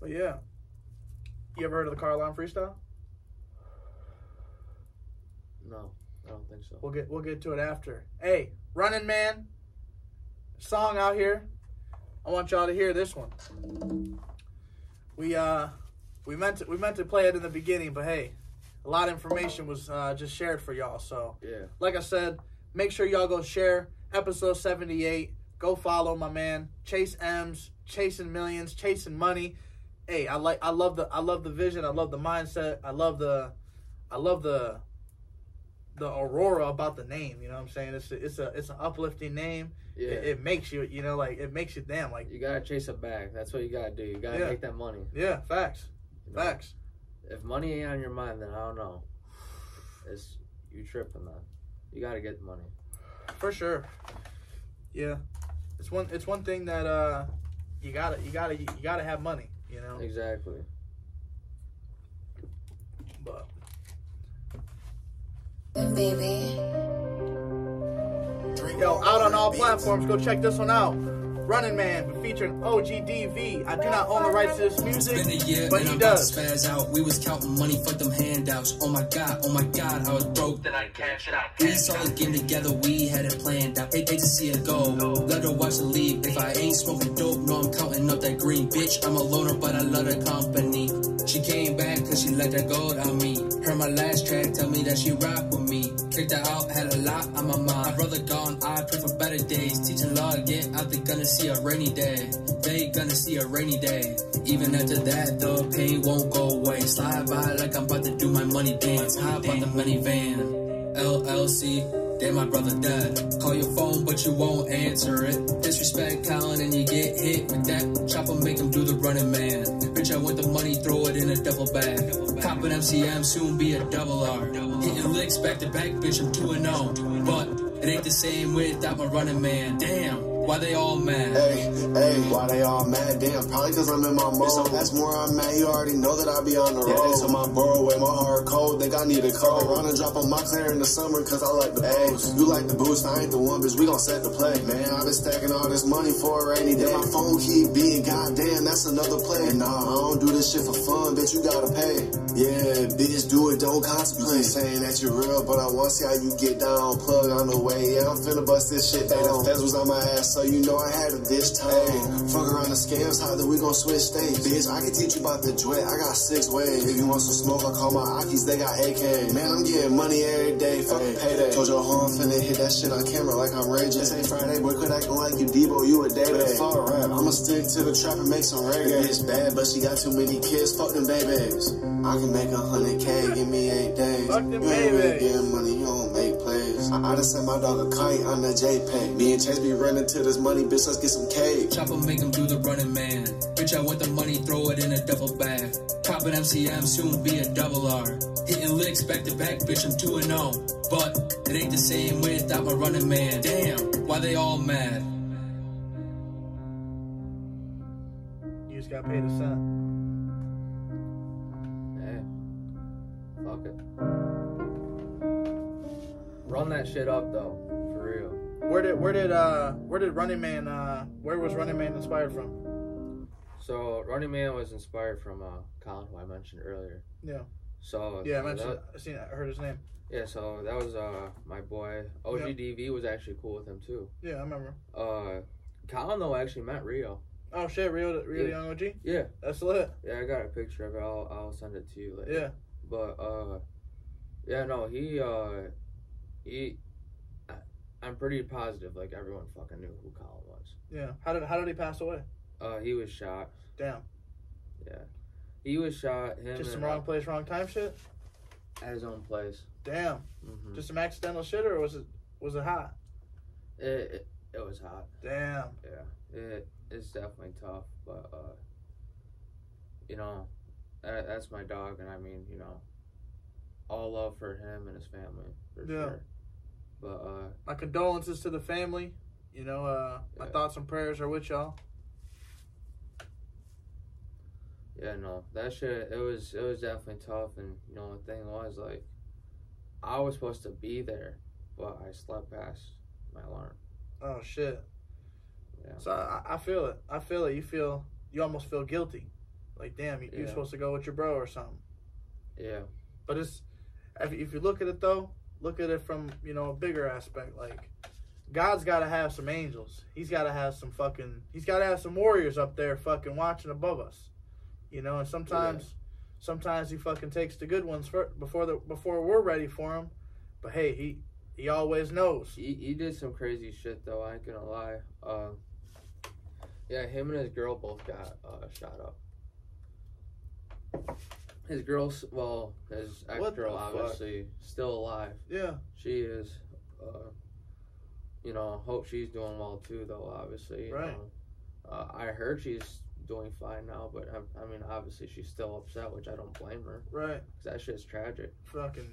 But yeah. You ever heard of the car alarm freestyle? no i don't think so We'll get we'll get to it after. Hey, running man, song out here. I want y'all to hear this one. We uh we meant to we meant to play it in the beginning, but hey, a lot of information was uh, just shared for y'all. So yeah like I said, make sure y'all go share episode 78. Go follow my man Chase Mz, chasing millions, chasing money. Hey, I like I love the I love the vision, I love the mindset, I love the I love the the aurora about the name, you know what I'm saying? It's a, it's a it's an uplifting name. yeah It, it makes you, you know, like it makes you damn like you gotta chase a bag that's what you gotta do you gotta Yeah. make that money yeah, facts. you know? Facts. If money ain't on your mind then i don't know it's you tripping man you gotta get the money For sure. Yeah. It's one it's one thing that uh you gotta you gotta you gotta have money, you know. exactly But baby. Yo, out on all platforms. Go check this one out. Running Man, featuring OGDV. I do not own the rights to this music, Been a year but and he I'm about to does. spaz out. We was counting money for them handouts. Oh my god, oh my god, I was broke. Then I cash it out. We saw the game together, we had it planned out. Hate, hate to see it go. Let her watch the leave. If I ain't smoking dope, no, I'm counting up that green bitch. I'm a loner, but I love her company. She came back cause she let that gold on me. Heard my last track, tell me that she rock with me. Kicked her out, had a lot on my mind. My brother gone, I pray for better days. Teaching law again, out they gonna see a rainy day. They gonna see a rainy day. Even after that, the pain won't go away. Slide by like I'm about to do my money dance. Hop on the minivan. LLC, then my brother dead. Call your phone, but you won't answer it. Disrespect Colin and you get hit with that. Chopper make him do the running man. I want the money, throw it in a double bag. Cop an MCM, soon be a double R. Hitting licks back to back, bitch, I'm 2 and 0. But it ain't the same without my running man. Damn, why they all mad? Hey, hey, why they all mad? Damn, probably cause I'm in my mode. So that's where I'm at. You already know that I be on the road. Yeah, took my borough away, my heart cold. Think I need a cold. Run and drop on my clear in the summer cause I like the boost. You like the boost, I ain't the one, bitch. We gon' set the play. Man, I been stacking all this money for a rainy day. My phone keep being goddamn, that's another play. Nah, I don't do this shit for fun, bitch. You gotta pay. Yeah, bitch, do it, don't contemplate. Saying that you're real, but I wanna see how you get down. Plug on the way, yeah, I'm finna bust this shit oh. down. The feds was on my ass, so you know I had it this time. Fuck around the scams, how that we gon' switch states? Bitch, I can teach you about the joint, I got six ways. If you want some smoke, I call my Akis, they got AK. Man, I'm getting money every day, fucking payday. Told your I'm finna hit that shit on camera like I'm raging. This ain't Friday, boy, quit acting like you Debo, you a day day. Fuck rap, I'ma stick to the trap and make some reggae. Bitch bad, but she got too many kids, fuck them babies. I can make a hundred K, give me eight days. Fuck them you ain't really getting money, you don't make plays. I, I done sent my dog a kite on the JPay. Me and Chase be running to this money, bitch, let's get some cake. Chopper make him do the running man. Bitch, I want the money, throw it in a duffel bag. Cop an MCM, soon be a double R. Hitting licks back to back, bitch, I'm 2 and 0. But it ain't the same without my running man. Damn, why they all mad? You just got paid a cent. Hey, fuck it. Run that shit up though, for real. Where did where did uh where did Running Man uh where was Running Man inspired from? So Running Man was inspired from uh, Colin, who I mentioned earlier. Yeah. So Yeah, I that- mentioned I seen I heard his name. yeah, so that was uh my boy OGDV was actually cool with him too. Yeah, I remember. Uh, Colin though actually met Rio. Oh shit, Rio Rio Yeah. Young OG? Yeah, That's lit. yeah, I got a picture of it. I'll I'll send it to you later. Yeah. But uh, yeah, no, he uh, he, I'm pretty positive like everyone fucking knew who Colin was. Yeah. How did how did he pass away? Uh, he was shot. Damn. Yeah. He was shot. Him Just some wrong place, wrong time shit? at his own place. Damn. hmm Just some accidental shit or was it was it hot? It, it it was hot. Damn. Yeah, it it's definitely tough, but uh, you know, that, that's my dog, and I mean, you know, all love for him and his family for Yeah. sure. But uh, My condolences to the family. You know, uh my Yeah. thoughts and prayers are with y'all. yeah, no, that shit, it was it was definitely tough, and you know, the thing was like, I was supposed to be there, but I slept past my alarm. Oh shit. Yeah. So I, I feel it. I feel it. You feel you almost feel guilty. Like damn, you, you're Yeah. supposed to go with your bro or something. Yeah, But it's if, if you look at it though, look at it from you know a bigger aspect. Like God's got to have some angels. He's got to have some fucking. He's got to have some warriors up there fucking watching above us. You know, and sometimes, sometimes he fucking takes the good ones for, before the before we're ready for him. But hey, he he always knows. he he did some crazy shit though. I ain't gonna lie. Uh, yeah, him and his girl both got uh, shot up. His girl's well, his ex girl the fuck? obviously still alive. Yeah, She is. Uh, you know, hope she's doing well too, though. Obviously, Right. Uh, I heard she's doing fine now, but I, I mean, obviously she's still upset, which I don't blame her. right. 'cause that shit's tragic. Fucking.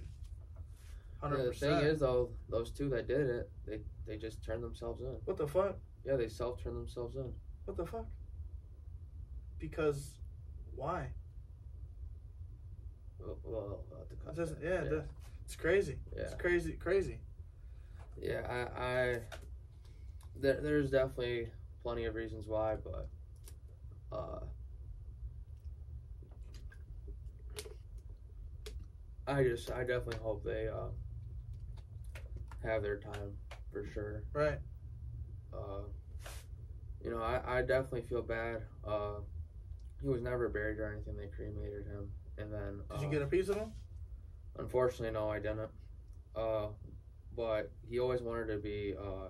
Yeah, the thing is, though, those two that did it, they they just turned themselves in. What the fuck? Yeah, they self turned themselves in. What the fuck? Because, why? Well, I'll have to cut It doesn't. that. Yeah, yeah. that- it's crazy. Yeah. It's crazy. Crazy. Yeah, I, I, there, there's definitely plenty of reasons why, but uh, I just I definitely hope they uh, have their time for sure. Right. Uh, you know, I, I definitely feel bad. Uh, he was never buried or anything. They cremated him, and then Did uh, you get a piece of him? Unfortunately, no, I didn't. Uh, but he always wanted to be uh,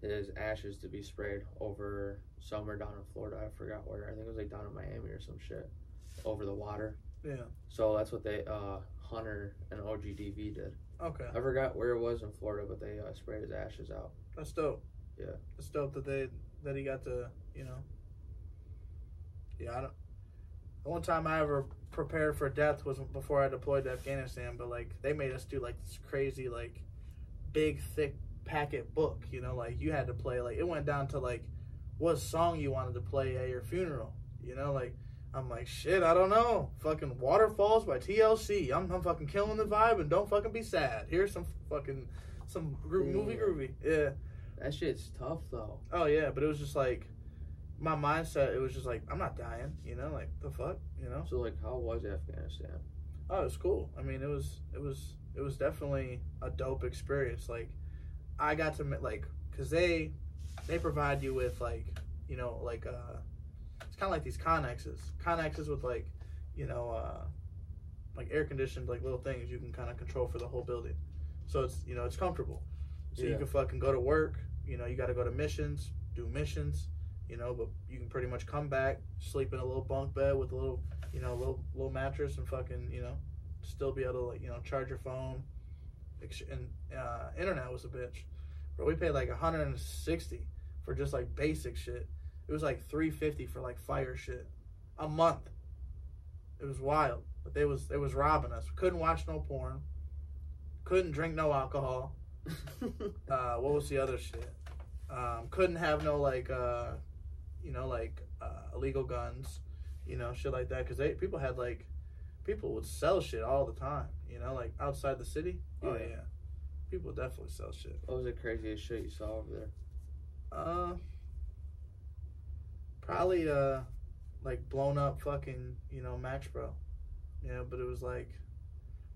his ashes to be sprayed over somewhere down in Florida. I forgot where. I think it was like down in Miami or some shit, over the water. Yeah. So that's what they uh, Hunter and OGDV did. Okay. I forgot where it was in Florida, but they uh, sprayed his ashes out. That's dope. Yeah. It's dope that they that he got to you know. Yeah, I don't. The one time I ever prepared for death was before I deployed to Afghanistan, but like they made us do like this crazy like big thick packet book, you know, like you had to play like it went down to like what song you wanted to play at your funeral, you know, like I'm like shit, I don't know, fucking Waterfalls by TLC. I'm, I'm fucking killing the vibe and don't fucking be sad. Here's some fucking some movie groovy, yeah. That shit's tough though. Oh yeah, but it was just like my mindset. It was just like I'm not dying, you know, like the fuck, you know. So like, how was Afghanistan? Oh, it was cool. I mean, it was it was it was definitely a dope experience. Like I got to like because they they provide you with like you know like uh it's kind of like these connexes, connexes with like you know uh like air conditioned like little things you can kind of control for the whole building. So it's you know it's comfortable. So you can fucking go to work. You know you got to go to missions, do missions. You know, but you can pretty much come back, sleep in a little bunk bed with a little you know little little mattress and fucking you know still be able to like you know charge your phone. And uh, internet was a bitch. but we paid like 160 for just like basic shit. It was like 350 for like fire shit a month. It was wild. But they was they was robbing us. Couldn't watch no porn. Couldn't drink no alcohol. Uh, what was the other shit? Um, couldn't have no like uh, you know like uh, illegal guns, you know shit like that because they people had like people would sell shit all the time. You know like outside the city. Oh Yeah. yeah, people definitely sell shit. what was the craziest shit you saw over there? Uh, probably uh, like blown up fucking you know MaxxPro. Yeah, but it was like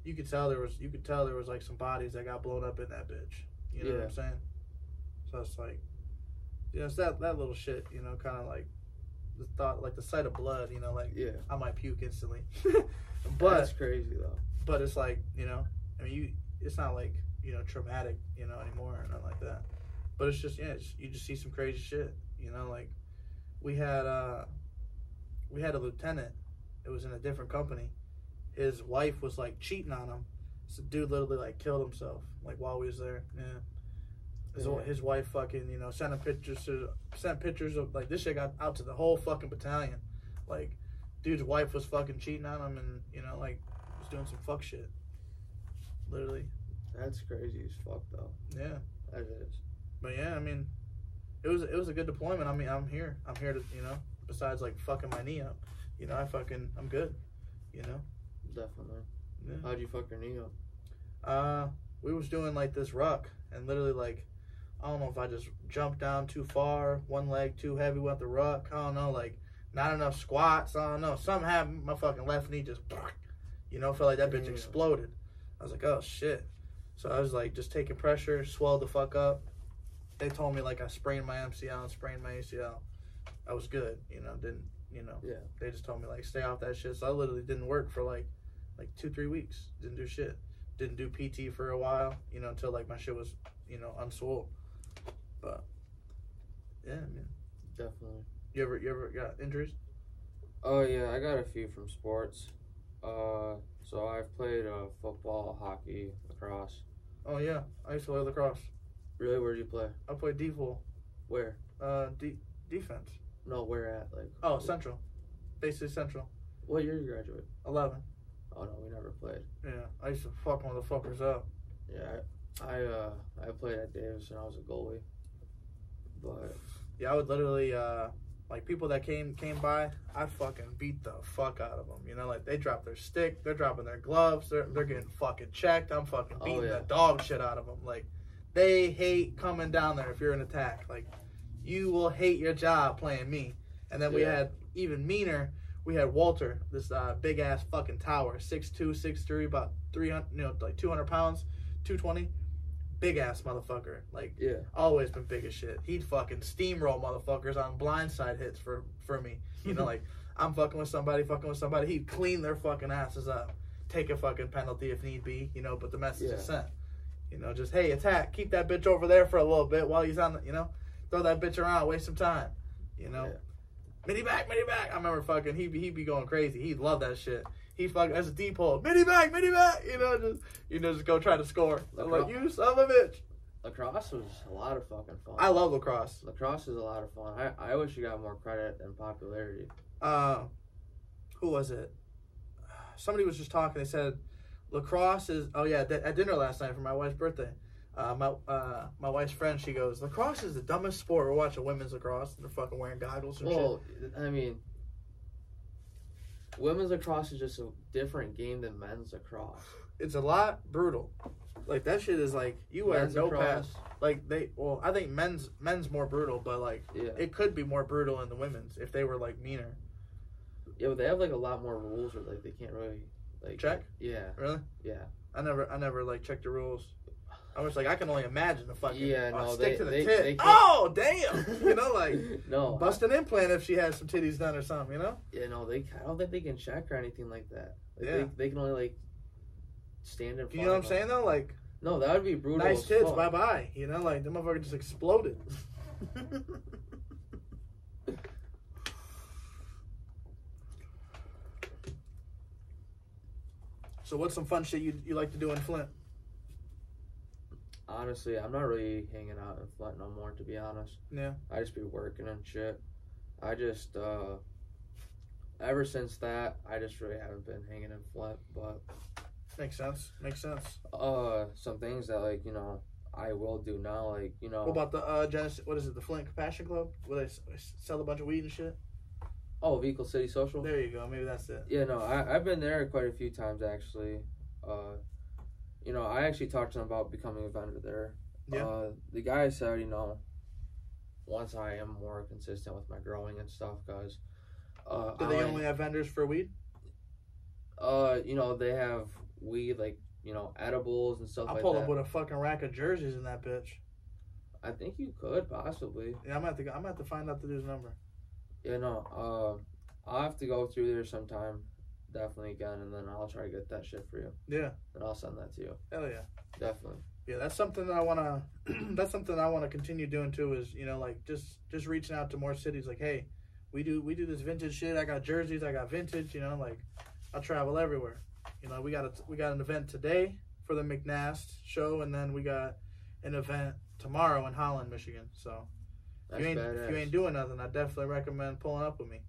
you could tell there was you could tell there was like some bodies that got blown up in that bitch. You know what I'm saying? So it's like, you know, it's that that little shit. You know, kind of like the thought, like the sight of blood. You know, like Yeah, I might puke instantly. but that's crazy though. but it's like you know i mean you it's not like you know traumatic you know anymore or nothing like that but it's just yeah it's, you just see some crazy shit you know like we had uh we had a lieutenant it was in a different company his wife was like cheating on him so dude literally like killed himself like while we was there yeah his, Yeah. his wife fucking you know sent him pictures to sent pictures of like this shit got out to the whole fucking battalion like dude's wife was fucking cheating on him and you know like was doing some fuck shit. Literally. That's crazy as fuck though. Yeah. That is. But yeah, I mean it was it was a good deployment. I mean I'm here. I'm here to you know, besides like fucking my knee up. You know, I fucking I'm good. You know? Definitely. Yeah. How'd you fuck your knee up? Uh we was doing like this ruck and literally like I don't know if I just jumped down too far, one leg too heavy with the ruck. I don't know, like not enough squats. I don't know. Something happened. My fucking left knee just, you know, felt like that bitch Damn. exploded. I was like, oh shit. So I was like, just taking pressure, swelled the fuck up. They told me like I sprained my MCL and sprained my ACL. I was good, you know. Didn't you know? Yeah. They just told me like stay off that shit. So I literally didn't work for like like two three weeks. Didn't do shit. Didn't do PT for a while, you know, until like my shit was you know unswole. But yeah, man. Definitely. You ever you ever got injuries? Oh yeah, I got a few from sports. Uh, so I've played uh, football, hockey, lacrosse. Oh yeah, I used to play lacrosse. Really, where'd you play? I played D-full, Where? uh, D defense. No, where at? Like. Oh, Central, basically Central. What year did you graduate? Eleven. Oh no, we never played. Yeah, I used to fuck motherfuckers up. Yeah, I, I uh I played at Davis and I was a goalie. But Yeah, I would literally uh like people that came came by, I'd fucking beat the fuck out of them. You know, like they drop their stick, they're dropping their gloves, they're they're getting fucking checked. I'm fucking Oh, beating yeah. the dog shit out of them. Like they hate coming down there if you're an attack. Like you will hate your job playing me. And then we Yeah. had even meaner. We had Walter, this uh, big ass fucking tower, 6'2", 6'3", about three hundred, you know, like two hundred pounds, two twenty, big ass motherfucker. Like Yeah. always been big as shit. He'd fucking steamroll motherfuckers on blindside hits for for me. You know, like I'm fucking with somebody, fucking with somebody. He'd clean their fucking asses up, take a fucking penalty if need be. You know, but the message is sent. You know, just hey, attack, keep that bitch over there for a little bit while he's on. The, you know, throw that bitch around, waste some time. You know, Yeah. Mini back, mini back. I remember fucking he be he be going crazy. He'd love that shit. He fucking as a deep hole, mini back, mini back. You know, just you know, just go try to score. I'm like you son of a bitch. Lacrosse was a lot of fucking fun. I love lacrosse. lacrosse is a lot of fun. I, I wish you got more credit and popularity. uh, who was it? Somebody was just talking. They said lacrosse is. Oh yeah, at dinner last night for my wife's birthday. Uh, my uh, my wife's friend, she goes, lacrosse is the dumbest sport. We're watching women's lacrosse. And they're fucking wearing goggles and Well, I mean, women's lacrosse is just a different game than men's lacrosse. It's a lot brutal. Like that shit is like you wear Men's no lacrosse, pads. Like they. Well, I think men's men's more brutal, but like Yeah. it could be more brutal in the women's if they were like meaner. Yeah, but they have like a lot more rules, or like they can't really like Check. Yeah, Really? yeah, I never I never like checked the rules. I was like I can only imagine the fucking Yeah, uh, no, stick they- to the they- tit. they oh damn! You know like no, bust an implant if she has some titties done or something. You know? yeah, no, they. I don't think they can check or anything like that. Like, Yeah. they, they can only like stand in. You know what I'm saying though? Like. No, that would be brutal. nice tits, bye bye. You know, like the motherfucker just exploded. so what's some fun shit you you like to do in Flint? Honestly, I'm not really hanging out in Flint no more. To be honest. Yeah. I just be working and shit. I just uh ever since that I just really haven't been hanging in Flint, but Makes sense. Makes sense. uh some things that like, you know, I will do now, like, you know What about the uh Genesis? What is it? The Flint Compassion Club, where they sell a bunch of weed and shit. oh Vehicle City Social? There you go. Maybe that's it. Yeah, no, I I've been there quite a few times actually. Uh you know, I actually talked to them about becoming a vendor there. Yeah. Uh the guy said, you know, once I am more consistent with my growing and stuff, guys. Uh, Do they like- only have vendors for weed? Uh, you know, they have weed like you know edibles and stuff I'll like pull that. up with a fucking rack of jerseys in that bitch. I think you could possibly. Yeah, I'm gonna have to. go- I'm gonna have to find out the dude's number. Yeah, no. Uh, I'll have to go through there sometime, definitely again, and then I'll try to get that shit for you, Yeah, and I'll send that to you, hell yeah. definitely. Yeah, that's something that I wanna. that's something I wanna continue doing too. Is you know like just just reaching out to more cities. Like, hey, we do we do this vintage shit. I got jerseys. I got vintage. You know, like I travel everywhere. You know, we got a we got an event today for the McNast show, and then we got an event tomorrow in Holland, Michigan. So if you ain't badass. if you ain't doing nothing, I definitely recommend pulling up with me.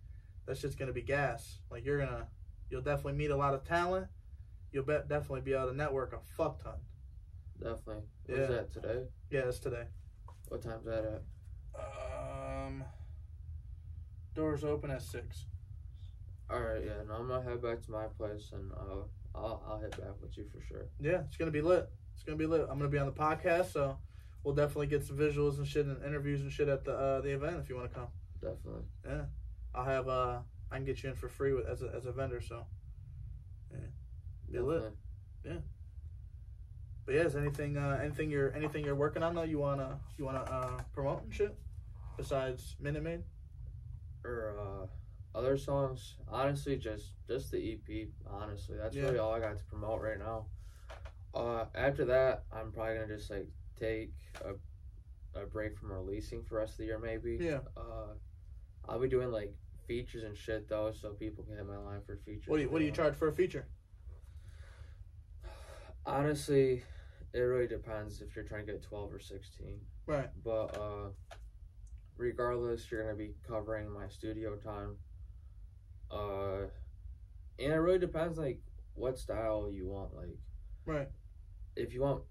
That's just gonna be gas. Like you're gonna, you'll definitely meet a lot of talent. You'll bet definitely be able to network a fuck ton. definitely. Yeah. What's that today? Yeah, that's today. What time's that at? Um, doors open at six. All right, yeah. No, I'm gonna head back to my place, and uh, I'll I'll head back with you for sure. Yeah, it's gonna be lit. It's gonna be lit. I'm gonna be on the podcast, so we'll definitely get some visuals and shit and interviews and shit at the uh, the event if you want to come. Definitely. Yeah, I'll have uh, I can get you in for free with as a as a vendor. So, yeah, be lit. Definitely. But yeah, is anything uh, anything you're anything you're working on though you wanna you wanna uh, promote and shit besides Minute Maid? or uh, other songs. Honestly, just just the EP. Honestly, that's Yeah. really all I got to promote right now. Uh, after that, I'm probably gonna just like take a, a break from releasing for the rest of the year, maybe. Yeah. Uh, I'll be doing like features and shit though, so people can hit my line for features. What do you what do you charge for a feature? Honestly, it really depends if you're trying to get 12 or 16. Right. But uh, regardless, you're gonna be covering my studio time. Uh, and it really depends like what style you want. Like, Right. if you want,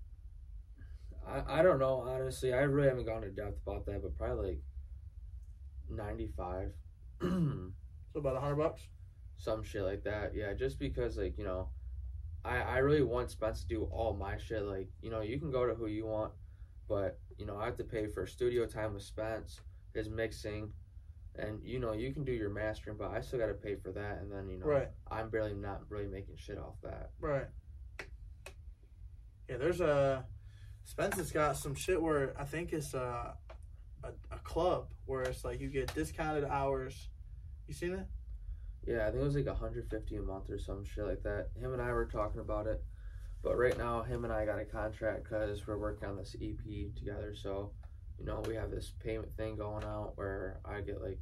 I I don't know honestly. I really haven't gone to depth about that, but probably like 95. So about a hundred bucks. some shit like that. Yeah, just because like you know, I I really want Spence to do all my shit. Like you know, you can go to who you want, but you know I have to pay for studio time with Spence, his mixing, and you know you can do your mastering, but I still got to pay for that, and then you know Right. I'm barely not really making shit off that. Right. Yeah, there's a Spence has got some shit where I think it's a, a a club where it's like you get discounted hours. You seen it? Yeah, I think it was like 150 a month or some shit like that. Him and I were talking about it, but right now him and I got a contract because we're working on this EP together. So, you know, we have this payment thing going out where I get like,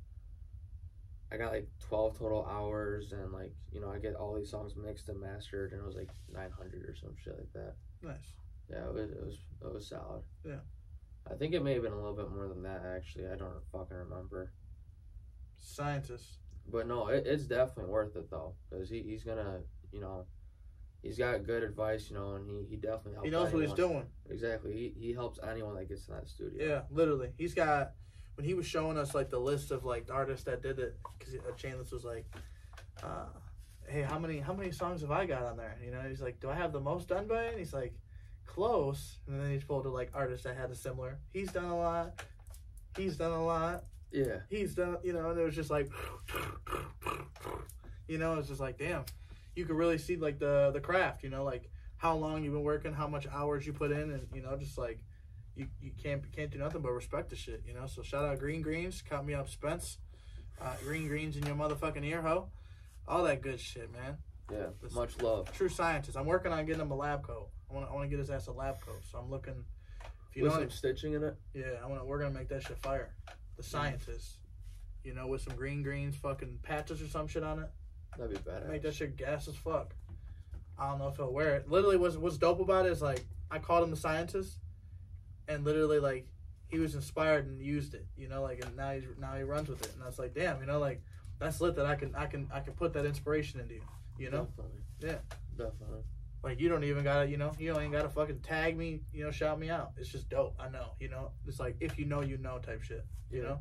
I got like 12 total hours, and like you know I get all these songs mixed and mastered, and it was like 900 or some shit like that. Nice. Yeah, it was it was it was solid. Yeah. I think it may have been a little bit more than that actually. I don't fucking remember. Scientists. But no, it, it's definitely worth it though, because he, he's gonna, you know, he's got good advice, you know, and he, he definitely helps. He knows what he's doing. Exactly, he he helps anyone that gets in that studio. Yeah, literally. He's got when he was showing us like the list of like the artists that did it because Chainless was like, uh, "Hey, how many how many songs have I got on there?" You know, he's like, "Do I have the most done by?" And he's like, "Close." And then he's pulled to like artists that had a similar. He's done a lot. He's done a lot. yeah, He's done, you know, and it was just like, you know, it's just like, damn, you could really see like the the craft, you know, like how long you've been working, how much hours you put in, and you know, just like you, you can't can't do nothing but respect the shit, you know. So shout out Green Greens, count me up, Spence. Uh, green Greens in your motherfucking ear hoe, all that good shit, man. yeah. This- Much love. True scientist. I'm working on getting him a lab coat. I want I want to get his ass a lab coat. So I'm looking. If you With know some it, stitching in it. yeah, I want. We're gonna make that shit fire. The mm. scientist, you know, with some green greens, fucking patches or some shit on it. That'd be badass. Make that shit gas as fuck. I don't know if he'll wear it. Literally, what's what's dope about it is like I called him the scientist, and literally like he was inspired and used it. You know, like and now he's now he runs with it, and I was like, damn, you know, like that's lit that I can I can I can put that inspiration into you. You know, Definitely. Yeah. Definitely. Like you don't even gotta you know you don't even gotta fucking tag me. You know, shout me out. It's just dope. I know. You know, it's like if you know, you know type shit. You know.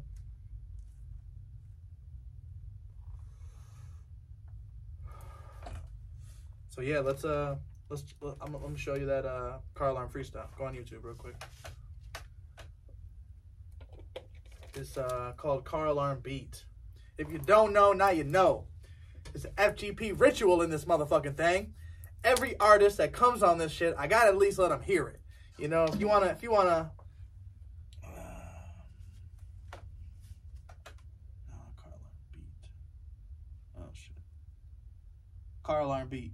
So yeah, let's uh let's I'm, let me show you that uh car alarm freestyle. Go on YouTube real quick. It's uh called car alarm beat. If you don't know, now you know. It's an FGP ritual in this motherfucking thing. Every artist that comes on this shit, I gotta at least let them hear it. You know, if you wanna, if you wanna. Uh, no, car alarm beat. Oh shit. Car alarm beat.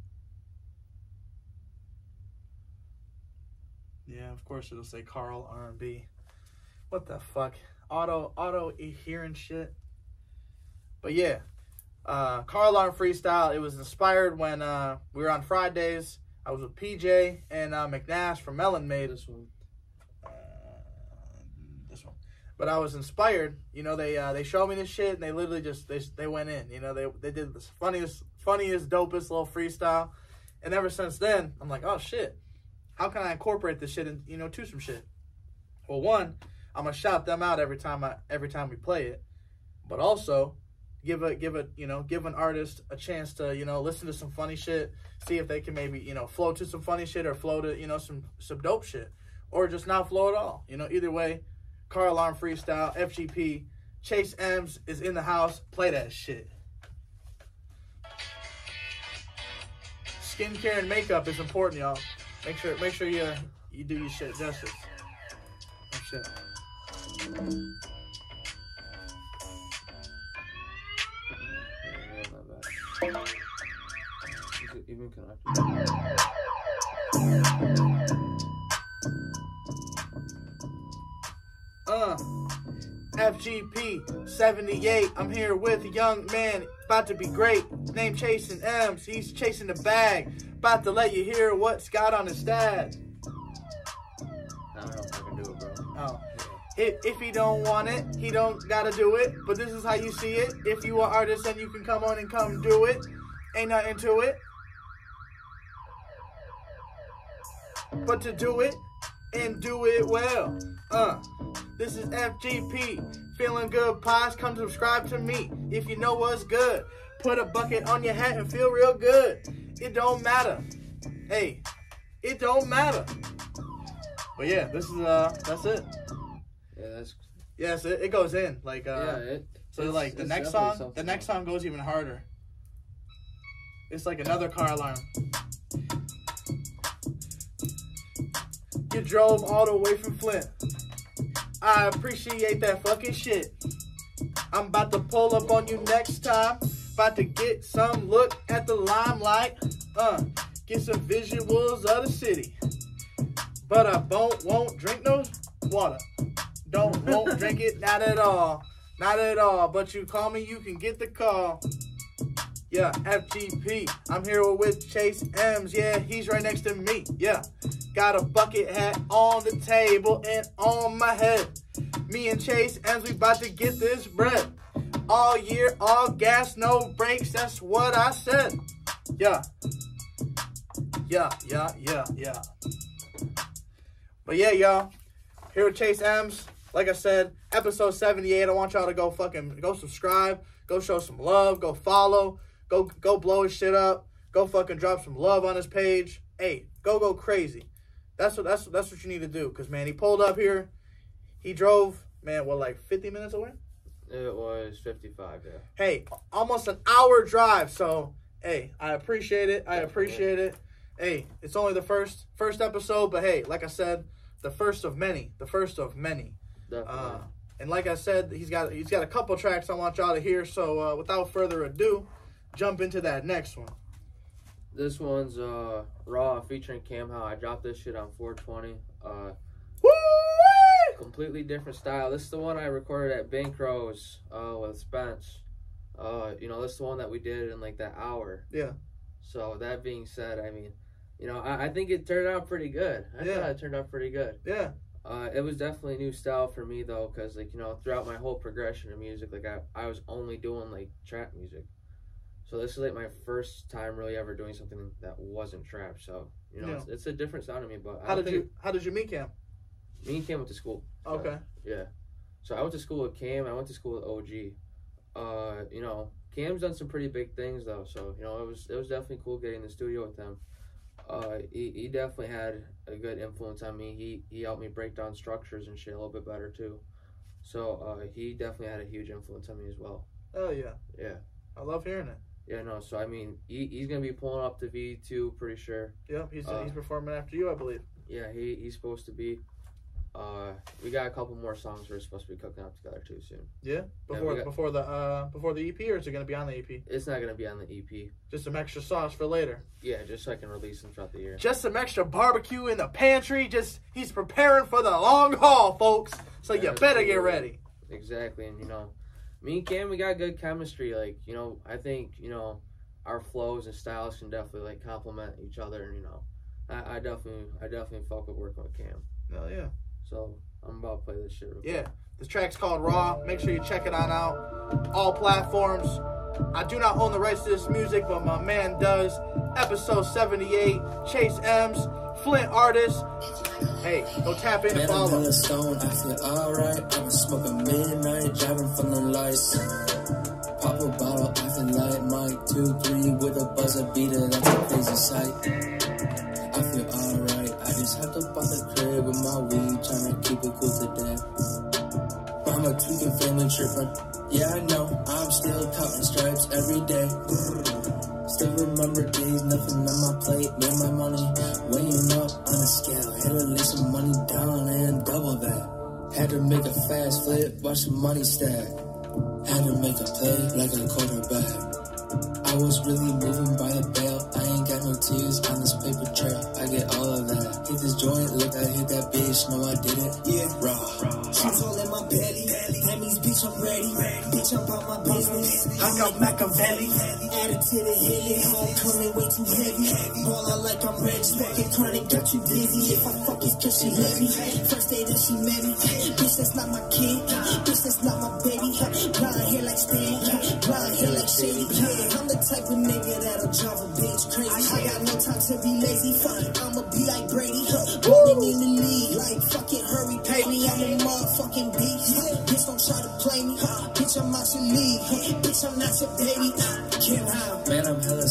Yeah, of course it'll say Carl R&B. What the fuck? Auto auto hearing shit. But yeah, uh, car alarm freestyle. It was inspired when uh, we were on Fridays. I was with PJ and uh, McNash from Melon Made. This one. Uh, this one. But I was inspired. You know, they uh, they showed me this shit and they literally just they they went in. You know, they they did this funniest funniest dopest little freestyle. And ever since then, I'm like, oh shit, how can I incorporate this shit and you know to some shit? Well, one, I'm gonna shout them out every time I every time we play it, but also give a give a you know give an artist a chance to you know listen to some funny shit, see if they can maybe you know flow to some funny shit or flow to you know some some dope shit, or just not flow at all. You know, either way, car alarm freestyle FGP. Chase Mz is in the house. Play that shit. Skincare and makeup is important, y'all. Make sure make sure you you do your shit justice. Oh, shit. Is it even connected? Uh, FGP 78. I'm here with a young man, about to be great. Name chasing M's. He's chasing the bag. About to let you hear what's got on his stat. If, if he don't want it, he don't gotta do it. But this is how you see it. If you are artist, then you can come on and come do it. Ain't nothing to it. But to do it and do it well. Uh, this is FGP. Feeling good, pies. Come subscribe to me if you know what's good. Put a bucket on your hat and feel real good. It don't matter. Hey, it don't matter. But yeah, this is uh, that's it. Yeah, that's Yes, it, it goes in like uh. yeah. It, So like the next song, the next song goes even harder. It's like another car alarm. You drove all the way from Flint. I appreciate that fucking shit. I'm about to pull up on you next time. About to get some look at the limelight. Uh, get some visuals of the city. But I won't won't drink no water. Don't won't drink it, not at all. Not at all. But you call me, you can get the call. Yeah, FGP. I'm here with Chase Mz. Yeah, he's right next to me. Yeah. Got a bucket hat on the table and on my head. Me and Chase Mz, we about to get this bread. All year, all gas, no brakes. That's what I said. Yeah. Yeah, yeah, yeah, yeah. But yeah, y'all. Here with Chase M's. Like I said, episode 78. I want y'all to go fucking go subscribe, go show some love, go follow, go go blow his shit up, go fucking drop some love on his page. Hey, go go crazy. That's what that's that's what you need to do. Cause man, he pulled up here, he drove, man, what like 50 minutes away? It was 55. Yeah. Hey, almost an hour drive. So hey, I appreciate it. I appreciate it. Hey, it's only the first first episode, but hey, like I said, the first of many. The first of many. Definitely. Uh, and like I said, he's got he's got a couple tracks I want y'all to hear. So uh, without further ado, jump into that next one. This one's uh raw featuring Cam How. I dropped this shit on 420. Uh, Woo! completely different style. This is the one I recorded at Bankro's uh with Spence. Uh, you know, this is the one that we did in like that hour. Yeah. So that being said, I mean, you know, I, I think it turned out pretty good. I Yeah. thought it turned out pretty good. Yeah. Uh, it was definitely a new style for me though, because like you know, throughout my whole progression of music, like I, I was only doing like trap music. So this is like my first time really ever doing something that wasn't trap. So you know, Yeah. it's, it's a different sound to me. But How did you How did you meet Cam? me and Cam went to school. So, Okay. Yeah. So I went to school with Cam. I went to school with OG. Uh, you know, Cam's done some pretty big things though. So you know, it was it was definitely cool getting in the studio with him. Uh, he, he definitely had a good influence on me. He he helped me break down structures and shit a little bit better too. So uh, he definitely had a huge influence on me as well. Oh yeah. Yeah. I love hearing it. Yeah, no. So I mean, he, he's gonna be pulling up to V two, pretty sure. Yep. He's Uh, he's performing after you, I believe. Yeah, he he's supposed to be. Uh, we got a couple more songs we're supposed to be cooking up together too soon. Yeah. Before got- before the uh before the EP, or is it gonna be on the EP? It's not gonna be on the EP. Just some extra sauce for later. Yeah, just so I can release them throughout the year. Just some extra barbecue in the pantry. Just he's preparing for the long haul, folks. So you better get ready. Exactly, and you know, me and Cam, we got good chemistry. Like you know, I think you know, our flows and styles can definitely like complement each other. And you know, I, I definitely, I definitely fuck with working with Cam. Oh yeah. So I'm about to play this shit. Real quick. Yeah. This track's called Raw. Make sure you check it on out. All platforms. I do not own the rights to this music, but my man does. Episode 78, Chase Mz, Flint artist. Hey, go tap in and Man, I'm follow. hella stoned, I feel alright. I've been smoking midnight, driving from the lights. Pop a bottle, I feel like Mike. Two, three with a buzzer beater, that's a crazy sight. I feel alright. I just hopped up on the crib with my weed, tryna keep it cool today. Mama tweaking, family tripping. Yeah, I know, I'm still counting stripes every day. Still remember days, nothing on my plate, made my money. Weighing up on a scale, had to lay some money down and double that. Had to make a fast flip, watch the money stack. Had to make a play like a quarterback. I was really moving by the bail. No tears on this paper trail. I get all of that. Hit this joint, look, I hit that bitch. No, I did it. Yeah, raw. She's all in my belly. Means, bitch, I'm ready. Bitch, I'm about my business. I got Machiavelli. Added to the hilly. Coming way too heavy. Ballin' like I'm Reggie. Fucking chronic got you dizzy. If I fuck it, cause she let me. First day that she met me. Bitch, that's not my kid. Bitch, that's not my baby. Blonde hair like Stan. Blonde hair like Shady. I'm the nigga that'll drive a bitch crazy. I got no time to be lazy. Fuck, I'ma be like Brady. Rolling in the league. Like fucking hurry, pay me. I'm a motherfucking beast. Bitch, don't try to play me. Bitch, I'm out your league. Bitch, I'm not your baby. Kim Howe. Man, I'm hella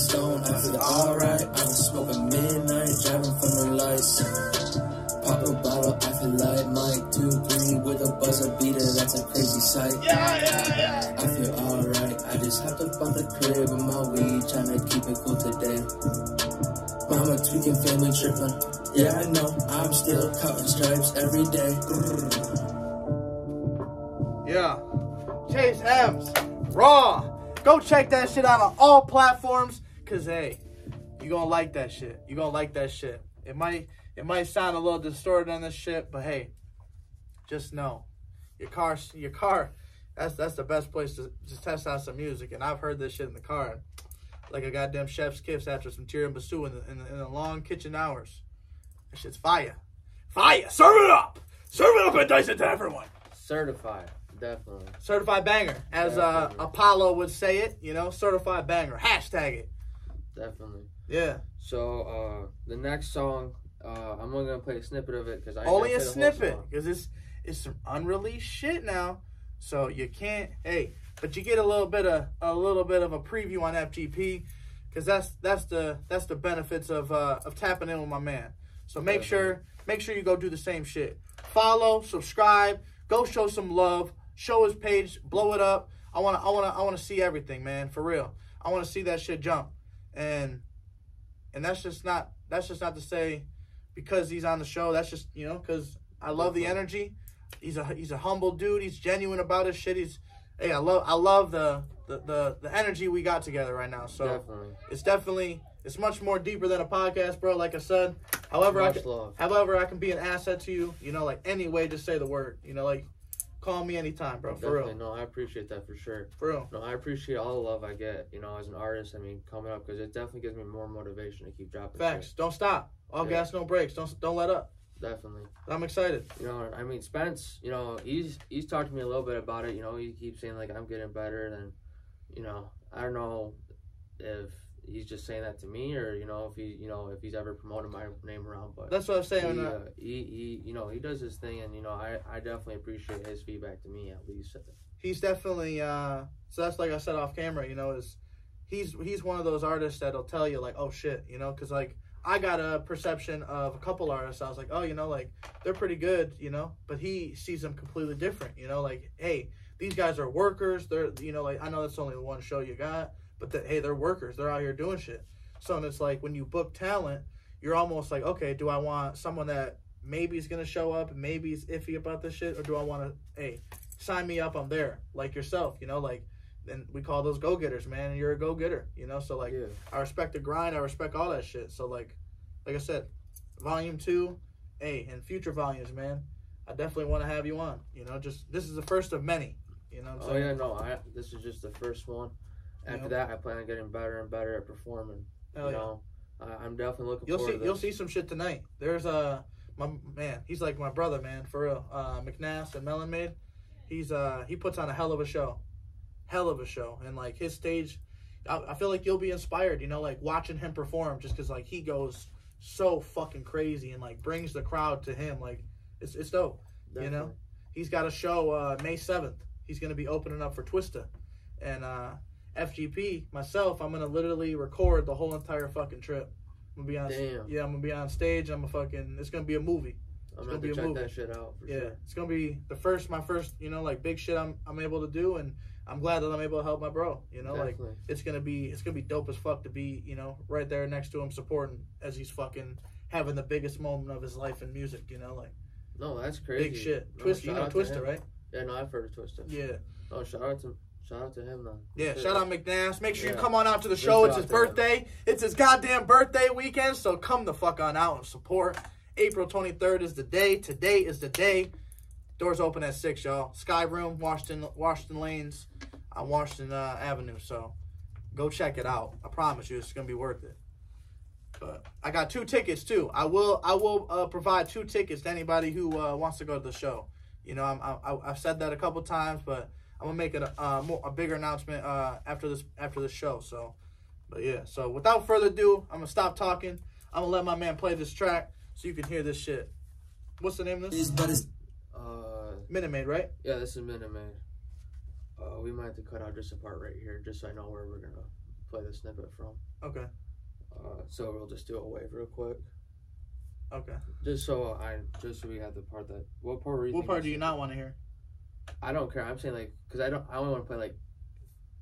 Go check that shit out on all platforms. Cause hey, you gonna like that shit. You gonna like that shit. It might it might sound a little distorted on this shit, but hey, just know. Your car your car, that's that's the best place to just test out some music. And I've heard this shit in the car. Like a goddamn chef's kiss after some tiramisu in the, in the, in the long kitchen hours. That shit's fire. Fire! Serve it up! Serve it up and dice it to everyone. Certified, definitely. Certified banger, as uh, Apollo would say it. You know, certified banger. Hashtag it. Definitely. Yeah. So uh, the next song, uh, I'm only gonna play a snippet of it because I Only a snippet because it's it's some unreleased shit now, so you can't. Hey, but you get a little bit of a little bit of a preview on FGP because that's that's the that's the benefits of uh, of tapping in with my man. So make sure make sure you go do the same shit. Follow, subscribe, go show some love, show his page, blow it up. I wanna I wanna I wanna see everything, man, for real. I wanna see that shit jump, and and that's just not that's just not to say because he's on the show. That's just you know because I love the energy. He's a he's a humble dude. He's genuine about his shit. He's hey I love I love the the the, the energy we got together right now. So Definitely. it's definitely it's much more deeper than a podcast, bro. Like I said, however I can, love. however I can be an asset to you. You know, like any way, just say the word. You know, like call me anytime, bro. For Definitely. real, No, I appreciate that for sure. for real. No, I appreciate all the love I get, you know, as an artist. I mean, coming up because it definitely gives me more motivation to keep dropping. Facts. shit. Don't stop. All Yeah. gas, no brakes. Don't don't let up. Definitely. I'm excited. You know, I mean, Spence. You know, he's he's talked to me a little bit about it. You know, he keeps saying like I'm getting better. and you know, I don't know if he's just saying that to me or you know if he you know if he's ever promoted my name around. But That's what I'm saying. uh, uh, he, he you know he does his thing and you know I I definitely appreciate his feedback to me at least. he's definitely uh so that's like I said off camera, you know, is he's he's one of those artists that'll tell you like, oh shit, you know, because like I got a perception of a couple artists. I was like, oh, you know, like they're pretty good, you know, but he sees them completely different, you know, like hey, these guys are workers. They're you know like I know that's only the one show you got, but that hey, they're workers. They're out here doing shit. So it's like when you book talent, you're almost like, okay, do I want someone that maybe is gonna show up maybe is iffy about this shit, or do I want to hey sign me up? I'm there, like yourself, you know, like. And we call those go getters, man. And you're a go getter, you know. So like, Yeah. I respect the grind. I respect all that shit. So like, like I said, volume two, hey, and future volumes, man. I definitely want to have you on. You know, just this is the first of many. You know what I'm Oh yeah, no, I this is just the first one. After Yep. that, I plan on getting better and better at performing. Hell you yeah. know, I'm definitely looking You'll forward see. You'll see some shit tonight. There's a my man. He's like my brother, man, for real. Uh, McNass and Melon Maid. He's uh he puts on a hell of a show, hell of a show, and like his stage, I, I feel like you'll be inspired. You know, like watching him perform, just because like he goes so fucking crazy and like brings the crowd to him. Like it's it's dope. You know, he's got a show uh, May seventh. He's gonna be opening up for Twista, and uh, FGP myself. I'm gonna literally record the whole entire fucking trip. I'm gonna be on. Damn. Yeah, I'm gonna be on stage. I'm a fucking. It's gonna be a movie. I'm gonna gonna be have a check movie. that shit out for Yeah, sure. it's gonna be the first, my first, you know, like big shit I'm I'm able to do, and I'm glad that I'm able to help my bro. You know, like it's gonna be it's gonna be dope as fuck to be you know right there next to him supporting as he's fucking having the biggest moment of his life in music. You know, like No, that's crazy. big shit. No, Twist, you know Twista, right? Yeah, no, I've heard of Twista. Yeah. Oh, shout out to shout out to him though. Yeah, shout out McNass. Make sure you come on out to the Big show. It's his to him. birthday. It's his goddamn birthday weekend, so come the fuck on out and support. April 23rd is the day. Today is the day. Doors open at 6, y'all. Sky Room, Washington Washington Lanes on Washington uh, Avenue. So go check it out. I promise you it's going to be worth it. But I got two tickets too. I will I will uh, provide two tickets to anybody who uh, wants to go to the show. You know, I'm, I, I've said that a couple times, but I'm gonna make it a, uh, more, a bigger announcement uh, after this after this show. So, but yeah. So without further ado, I'm gonna stop talking. I'm gonna let my man play this track so you can hear this shit. What's the name of this? But it's Uh, Minute Maid, right? yeah, this is Minute Maid. Uh, we might have to cut out just a part right here, just so I know where we're gonna play the snippet from. Okay. Uh, so we'll just do a wave real quick, Okay. just so I, just so we have the part that. What part were you? What part do you not want to hear? I don't care. I'm saying like, cause I don't. I only want to play like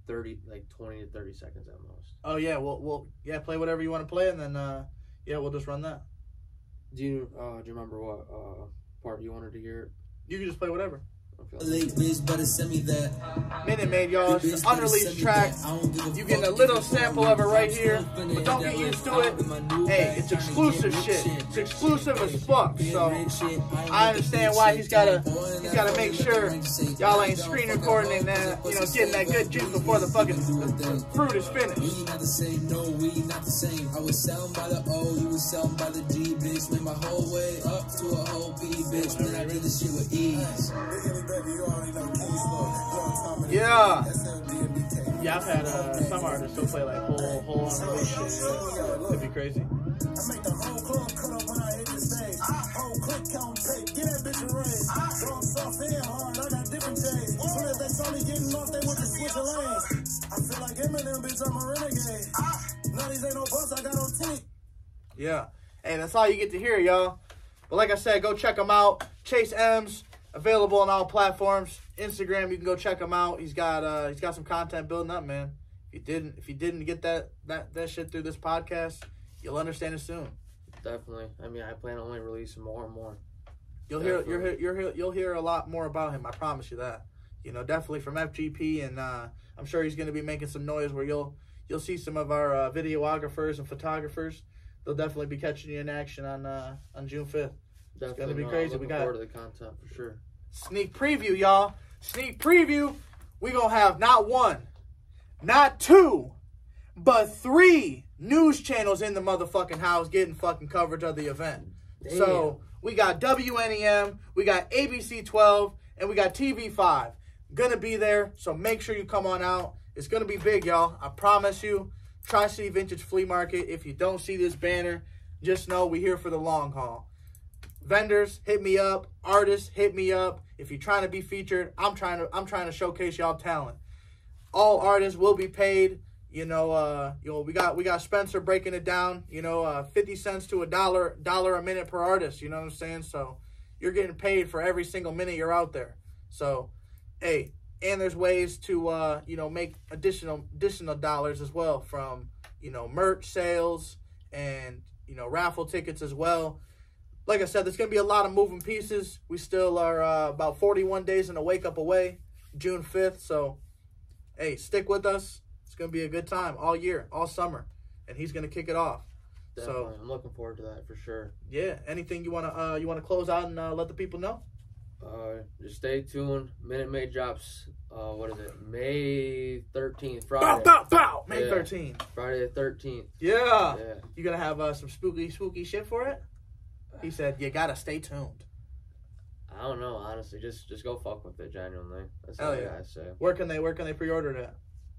thirty, like twenty to thirty seconds at most. Oh yeah. Well, well, yeah. Play whatever you want to play, and then uh, Yeah, we'll just run that. Do you uh do you remember what uh part you wanted to hear? You can just play whatever. Late bitch, better send me that. Minute Maid, y'all. It's an unreleased track. that. I don't give a You getting a little sample of it right here, but don't get used to it. eye with my new Hey, it's exclusive shit. It's exclusive as fuck. So. I ain't I with the understand why he's gotta he's gotta make sure y'all ain't screen recording and that you know getting that good juice before the fucking the fruit is finished. We not the same, no, we not the same. I was selling by the O, you was selling by the G, bitch. Made my whole way up to a whole B, bitch. Man, I did this shit with ease. Yeah. Yeah, I've had uh, some artists who play like whole whole unreleased shit. It'd be crazy. I make the whole club cut up when I hit the stage. Whole click count tape, get that bitch a raise. So I'm soft and hard, I got different days. Soon as they saw me getting off, they went to switch a lane. I feel like Eminem, bitch, I'm a renegade. None of these ain't no I got on 20. Yeah. Hey, that's all you get to hear, y'all. But like I said, go check them out. Chase Mz available on all platforms. Instagram, you can go check him out. He's got uh he's got some content building up, man. If you didn't if you didn't get that that that shit through this podcast, you'll understand it soon. Definitely. I mean, I plan on only releasing more and more. You'll hear you'll Definitely. hear you'll hear you'll hear a lot more about him. I promise you that. You know, definitely from FGP, and uh, I'm sure he's going to be making some noise where you'll you'll see some of our uh, videographers and photographers. They'll definitely be catching you in action on uh, on June 5th. Definitely. gonna be no, crazy. We got- the content for sure. Sneak preview, y'all. Sneak preview. We gonna have not one, not two, but three news channels in the motherfucking house getting fucking coverage of the event. So we got WNEM, we got ABC 12, and we got TV 5. Gonna be there, so make sure you come on out. It's gonna be big, y'all. I promise you. Tri City Vintage Flea Market. If you don't see this banner, just know we here for the long haul. Vendors, hit me up. Artists, hit me up. If you're trying to be featured, I'm trying to I'm trying to showcase y'all talent. All artists will be paid. You know, uh, you know, we got we got Spencer breaking it down. You know, uh, fifty cents to a dollar dollar a minute per artist. You know what I'm saying? So you're getting paid for every single minute you're out there. So, hey, and there's ways to uh, you know make additional additional dollars as well from you know merch sales and you know raffle tickets as well. Like I said, there's gonna be a lot of moving pieces. We still are uh, about 41 days in a wake up away, June 5th. So, hey, stick with us. It's gonna be a good time all year, all summer, and he's gonna kick it off. Definitely. I'm looking forward to that for sure. Yeah. Anything you wanna uh, you wanna close out and uh, let the people know? Uh, just stay tuned. Minute Maid drops. Uh, what is it? May 13th, Bow, Friday. bow, bow. bow. May Yeah. 13th. Friday the 13th. Yeah. Yeah. You're gonna have uh, some spooky, spooky shit for it? He said you gotta stay tuned. I don't know, honestly. Just just go fuck with it, genuinely. That's all I yeah. gotta say. Where can they Where can they pre-order it?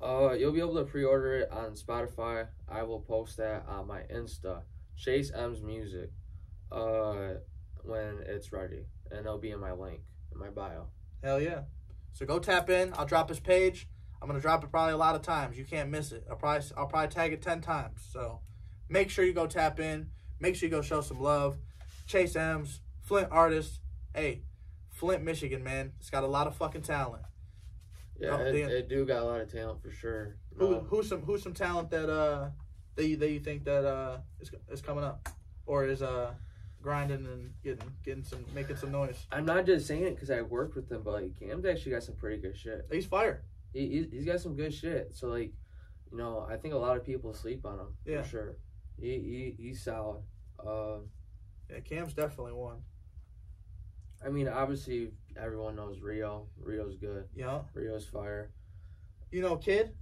Uh, you'll be able to pre-order it on Spotify. I will post that on my Insta, Chase Mz Music, uh, when it's ready, and it'll be in my link in my bio. Hell yeah. So go tap in. I'll drop his page. I'm gonna drop it probably a lot of times. You can't miss it. I'll probably I'll probably tag it ten times. So make sure you go tap in. Make sure you go show some love. Chase Mz, Flint artist. Hey, Flint, Michigan, man. It's got a lot of fucking talent. Yeah, Oh, it, it do got a lot of talent for sure. Who No, who's some who's some talent that uh that you, that you think that uh is is coming up or is uh grinding and getting getting some making some noise. I'm not just saying it because I worked with him, but like Cam's actually got some pretty good shit. He's fire. He, he he's got some good shit. So like, you know, I think a lot of people sleep on him Yeah. for sure. He, he he's solid. Uh, Yeah, Cam's definitely one. I mean, obviously everyone knows Rio. Rio's good. Yeah. Rio's fire. You know, kid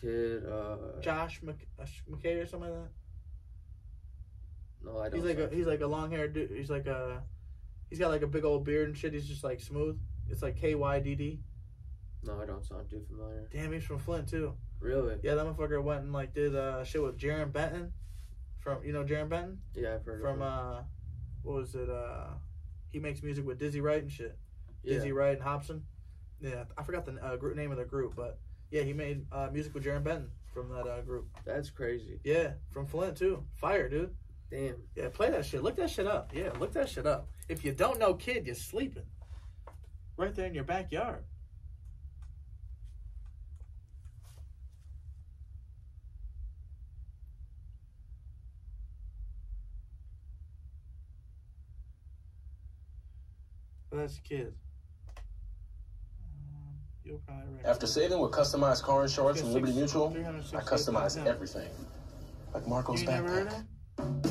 Kid, uh, Josh Mc, uh, McKay or something like that. no, I don't. He's like a he's like a long haired dude. He's like a he's got like a big old beard and shit. He's just like smooth. It's like K Y D D. no, I don't sound too familiar. Damn, he's from Flint too. Really? Yeah, that motherfucker went and like did uh shit with Jarren Benton from you know Jarren Benton Yeah, I've heard from uh what was it uh he makes music with Dizzy Wright and shit. yeah. Dizzy Wright and Hopsin. Yeah, I forgot the uh, group name of the group, but yeah, he made uh, music with Jarren Benton from that uh, group. That's crazy. Yeah, from Flint too. Fire, dude. Damn. Yeah, play that shit. Look that shit up. Yeah, look that shit up. If you don't know Kid, you're sleeping. Right there in your backyard. But that's a kid. Um, You'll probably After saving with customized car insurance from Liberty Mutual, I customize everything. Like Marco's You backpack.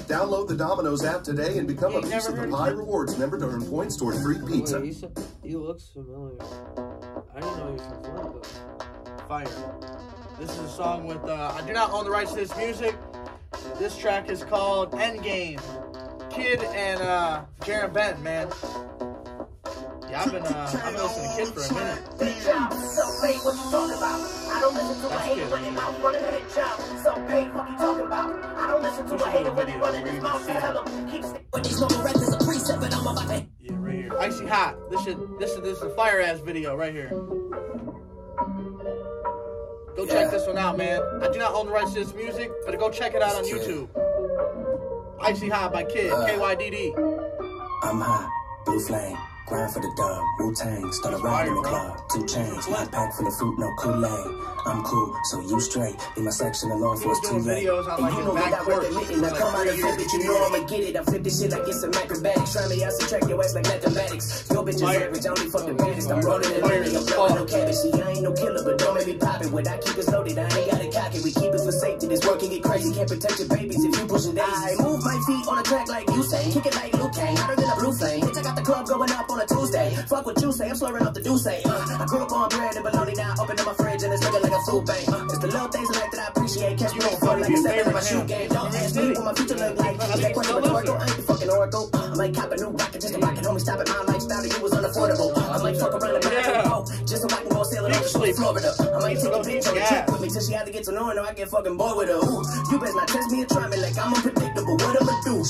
Download the Domino's app today and become You a piece of the Pie? Rewards member to earn points toward free pizza. Wait, he, he looks familiar. I didn't know he was from Florida. Fire. This is a song with, uh, I do not own the rights to this music. This track is called Endgame. Kid and, uh, Jarren Benton, man. Yeah, I've been, uh, I've been listening to Kid for a minute. Big job, so paid, what you talking about? I don't listen to a That's hater good. running mouth running a big job. So paid, what you talking about? I don't listen to a should hater a when he running his you mouth. Tell him, keep st- When they smoking rap, there's preset, but I'm Yeah. Icy Hot. This should, this is, this is a fire ass video right here. Go check this one out, man. I do not own the rights to this music, but go check it out on YouTube. Icy Hot by Kid, KYDD. I'm hot, blue flame, grind for the dub, Wu Tang, start a ride in the club, two chains, my pack full of fruit, no Kool-Aid. I'm cool, so you straight, leave my section for was it's too late. videos on like You know that I recommend for, it. I come out of flip it, you know I'ma get it. I flip this shit like it's some acrobatics. Try me out, subtract your ass like mathematics. Your bitch is average, only fuck the baddest. I'm rolling it, Fire. money, I'm blowing no cabbage. See, I ain't no killer, but don't make me pop it. When I keep it loaded, I ain't got it cocky. We keep it for safety. This work can get crazy. Can't protect your babies if you pushing daisies. I move my feet on the track like you say. Kick it like Liu Kang, hotter than a blue flame. Bitch, I got the club going up on a Tuesday. Fuck what you say, I'm slurring up the do say. Uh, I grew up on bread and bologna, now open up my fridge and it's looking like a food bank. Uh, it's the little things in life that I appreciate. Catch me on front like a seven in my shoe game. Don't ask me what my future look like. That question rhetorical, I ain't the fucking oracle. I might cop a new rocket just to rock it, homie. Stop it, my lifestyle to you was unaffordable. Uh, I might fuck around and buy Yeah. a boat just so I can go off to Florida. I might take a bitch on a trip with me till she had to get to knowing her. I get fucking bored with her. Ooh, you better not test me or try me like I'm unpredictable. What I'ma do? Ooh,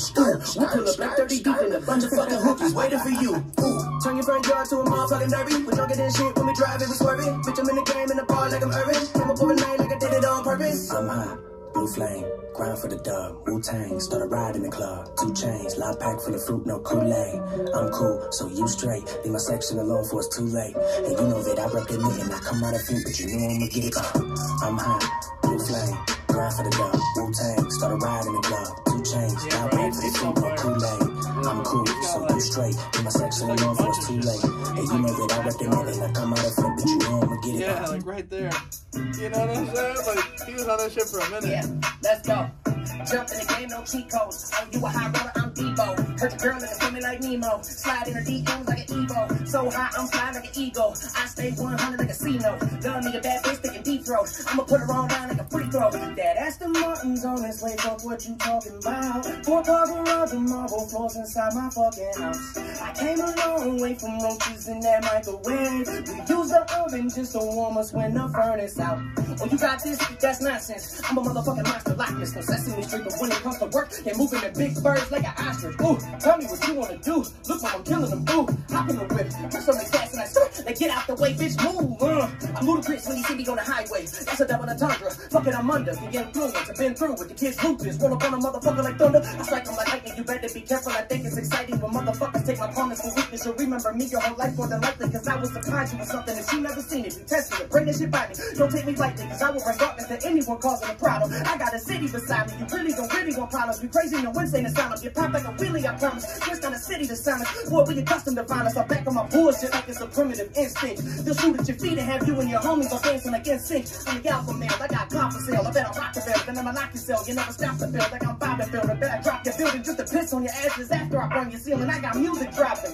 we pull up like 30 deep in a bunch of fucking hookies waiting for you. Ooh, turn your front yard to a motherfucking derby. We drunker than shit when we drive it, we swerving. Bitch, I'm in the game in the bar like I'm Irvin. Came up overnight like I did it on purpose. I'm blue flame, grind for the dub, Wu Tang, start a ride in the club, two chains, live pack full of fruit, no Kool-Aid. I'm cool, so you straight, leave my section alone for it's too late. And you know that I rep the and I come out of feet, but you know I'ma get it. Uh, I'm hot, blue flame, grind for the dub, Wu Tang, start a ride in the club, two chains, Yeah, live pack for the fruit, no. Kool-Aid. I'm cool, so you straight, leave my section alone for it's too late. And you know that I rep the and I come out of feet, but you know I'ma get it. Yeah, like right there. You know what I'm saying? Like, he was on that shit for a minute. Yeah, let's go. Jump in the game, no cheat codes. Oh, you a high roller, I'm Debo. Hurt the girl and feel me like Nemo. Slide in her DMs like an Evo. So high, I'm flying like an eagle. I stay 100 like a C-No. Love me a bad bitch, thinking deep throat. I'ma put her on down like a free throw. That Aston Martin's on its way, fuck what you talking about. Four cars around the marble floors inside my fucking house. I came a long way from roaches in that microwave. We use the oven just to warm us when the furnace out. Oh, you got this? That's nonsense. I'm a motherfucking monster like Miss No But when it comes to work, they're moving the big birds like an ostrich. Ooh, tell me what you wanna do. Look like I'm killing them. Ooh, hop in the whip, press on the gas and I start. Like get out the way, bitch, move. Uh, I'm ludicrous when you see me on the highway. That's a double entendre. Fuck it, I'm under the influence. I've been through with the kids' lupus. Roll up on a motherfucker like thunder. I strike 'em like lightning. You better be careful. I think it's exciting when motherfuckers take my promise for weakness. You'll remember me your whole life more than likely. Cause I was surprised you with something that you never seen. If you tested it, bring this shit by me. Don't take me lightly. Cause I will bring darkness to anyone causing a problem. I got a city beside me. You really don't really want problems. We crazy the Wednesday asylum. Get popped like a wheelie, I promise. Just on a city to silence. Boy, we accustomed to violence. I back on my bullshit like it's a primitive instinct. They'll shoot at your feet and have you and your homies all dancing against sync. I'm the alpha male. I got God for sale. I bet I'll rock the bell. Then I'ma lock your cell. You never stop the bill like I'm Bobby Bill. I bet I drop your building just to piss on your asses after I burn your ceiling. I got music dropping.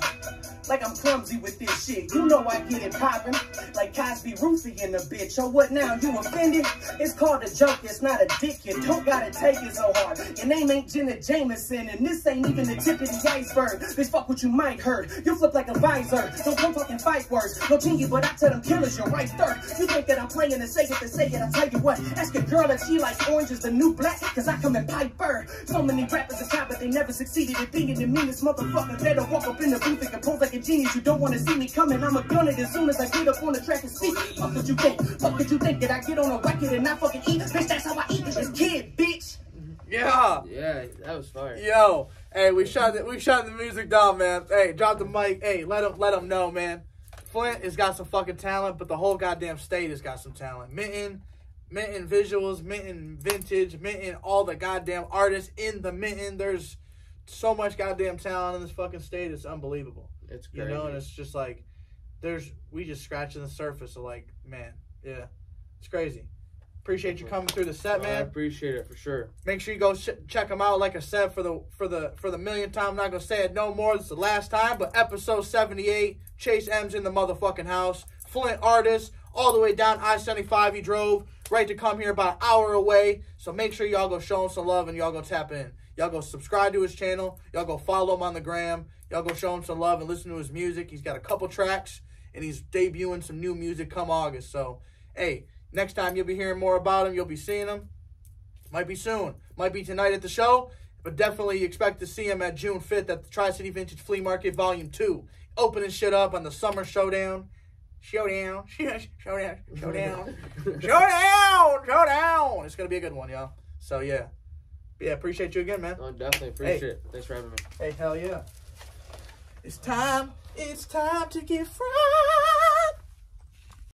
Like I'm clumsy with this shit. You know I get it poppin'. Like Cosby Ruthie in the bitch. Oh, what now? You offended? It's called a joke. It's not a dick. You don't gotta take it so hard. Your name ain't Jenna Jameson. And this ain't even the tip of the iceberg. Bitch, fuck what you might heard. You flip like a visor. Don't come fucking fight words. No you, but I tell them killers you're right third. You think that I'm playing to say it to say it. I tell you what. Ask a girl if she likes orange is the new black. Cause I come in Piper. So many rappers have tried, but they never succeeded in being the meanest motherfucker. Better walk up in the booth and compose like a genius. You don't wanna see me coming. I'm a gun it as soon as I get up on the track and speak. Fuck what you think. Fuck what you think that I get on a record and not fucking eat. Bitch, that's how I eat. this kid, bitch. Yeah. Yeah, that was fire. Yo, hey, we shot the, we shot the music down, man. Hey, drop the mic. Hey, let them let them know, man. Flint has got some fucking talent, but the whole goddamn state has got some talent. Mitten, Mitten visuals, Mitten vintage, Mitten all the goddamn artists in the Mitten. There's so much goddamn talent in this fucking state. It's unbelievable. It's you know, and it's just like there's we just scratching the surface of like, man, yeah, it's crazy. Appreciate you coming through the set, I man. appreciate it for sure. Make sure you go sh- check them out. Like I said, for the for the for the millionth time, I'm not gonna say it no more. This is the last time, but episode 78, Chase Mz in the motherfucking house. Flint artist, all the way down I-75. He drove right to come here about an hour away. So make sure y'all go show him some love and y'all go tap in. Y'all go subscribe to his channel. Y'all go follow him on the gram. Y'all go show him some love and listen to his music. He's got a couple tracks and he's debuting some new music come August. So, hey, next time you'll be hearing more about him. You'll be seeing him. Might be soon. Might be tonight at the show. But definitely expect to see him at June 5th at the Tri City Vintage Flea Market Volume 2. Opening shit up on the Summer Showdown. Showdown. Showdown. Showdown. Showdown. Showdown. It's going to be a good one, y'all. So, yeah. Yeah, appreciate you again, man. Oh, definitely appreciate it. Thanks for having me. Hey, hell yeah. It's time. It's time to get fried.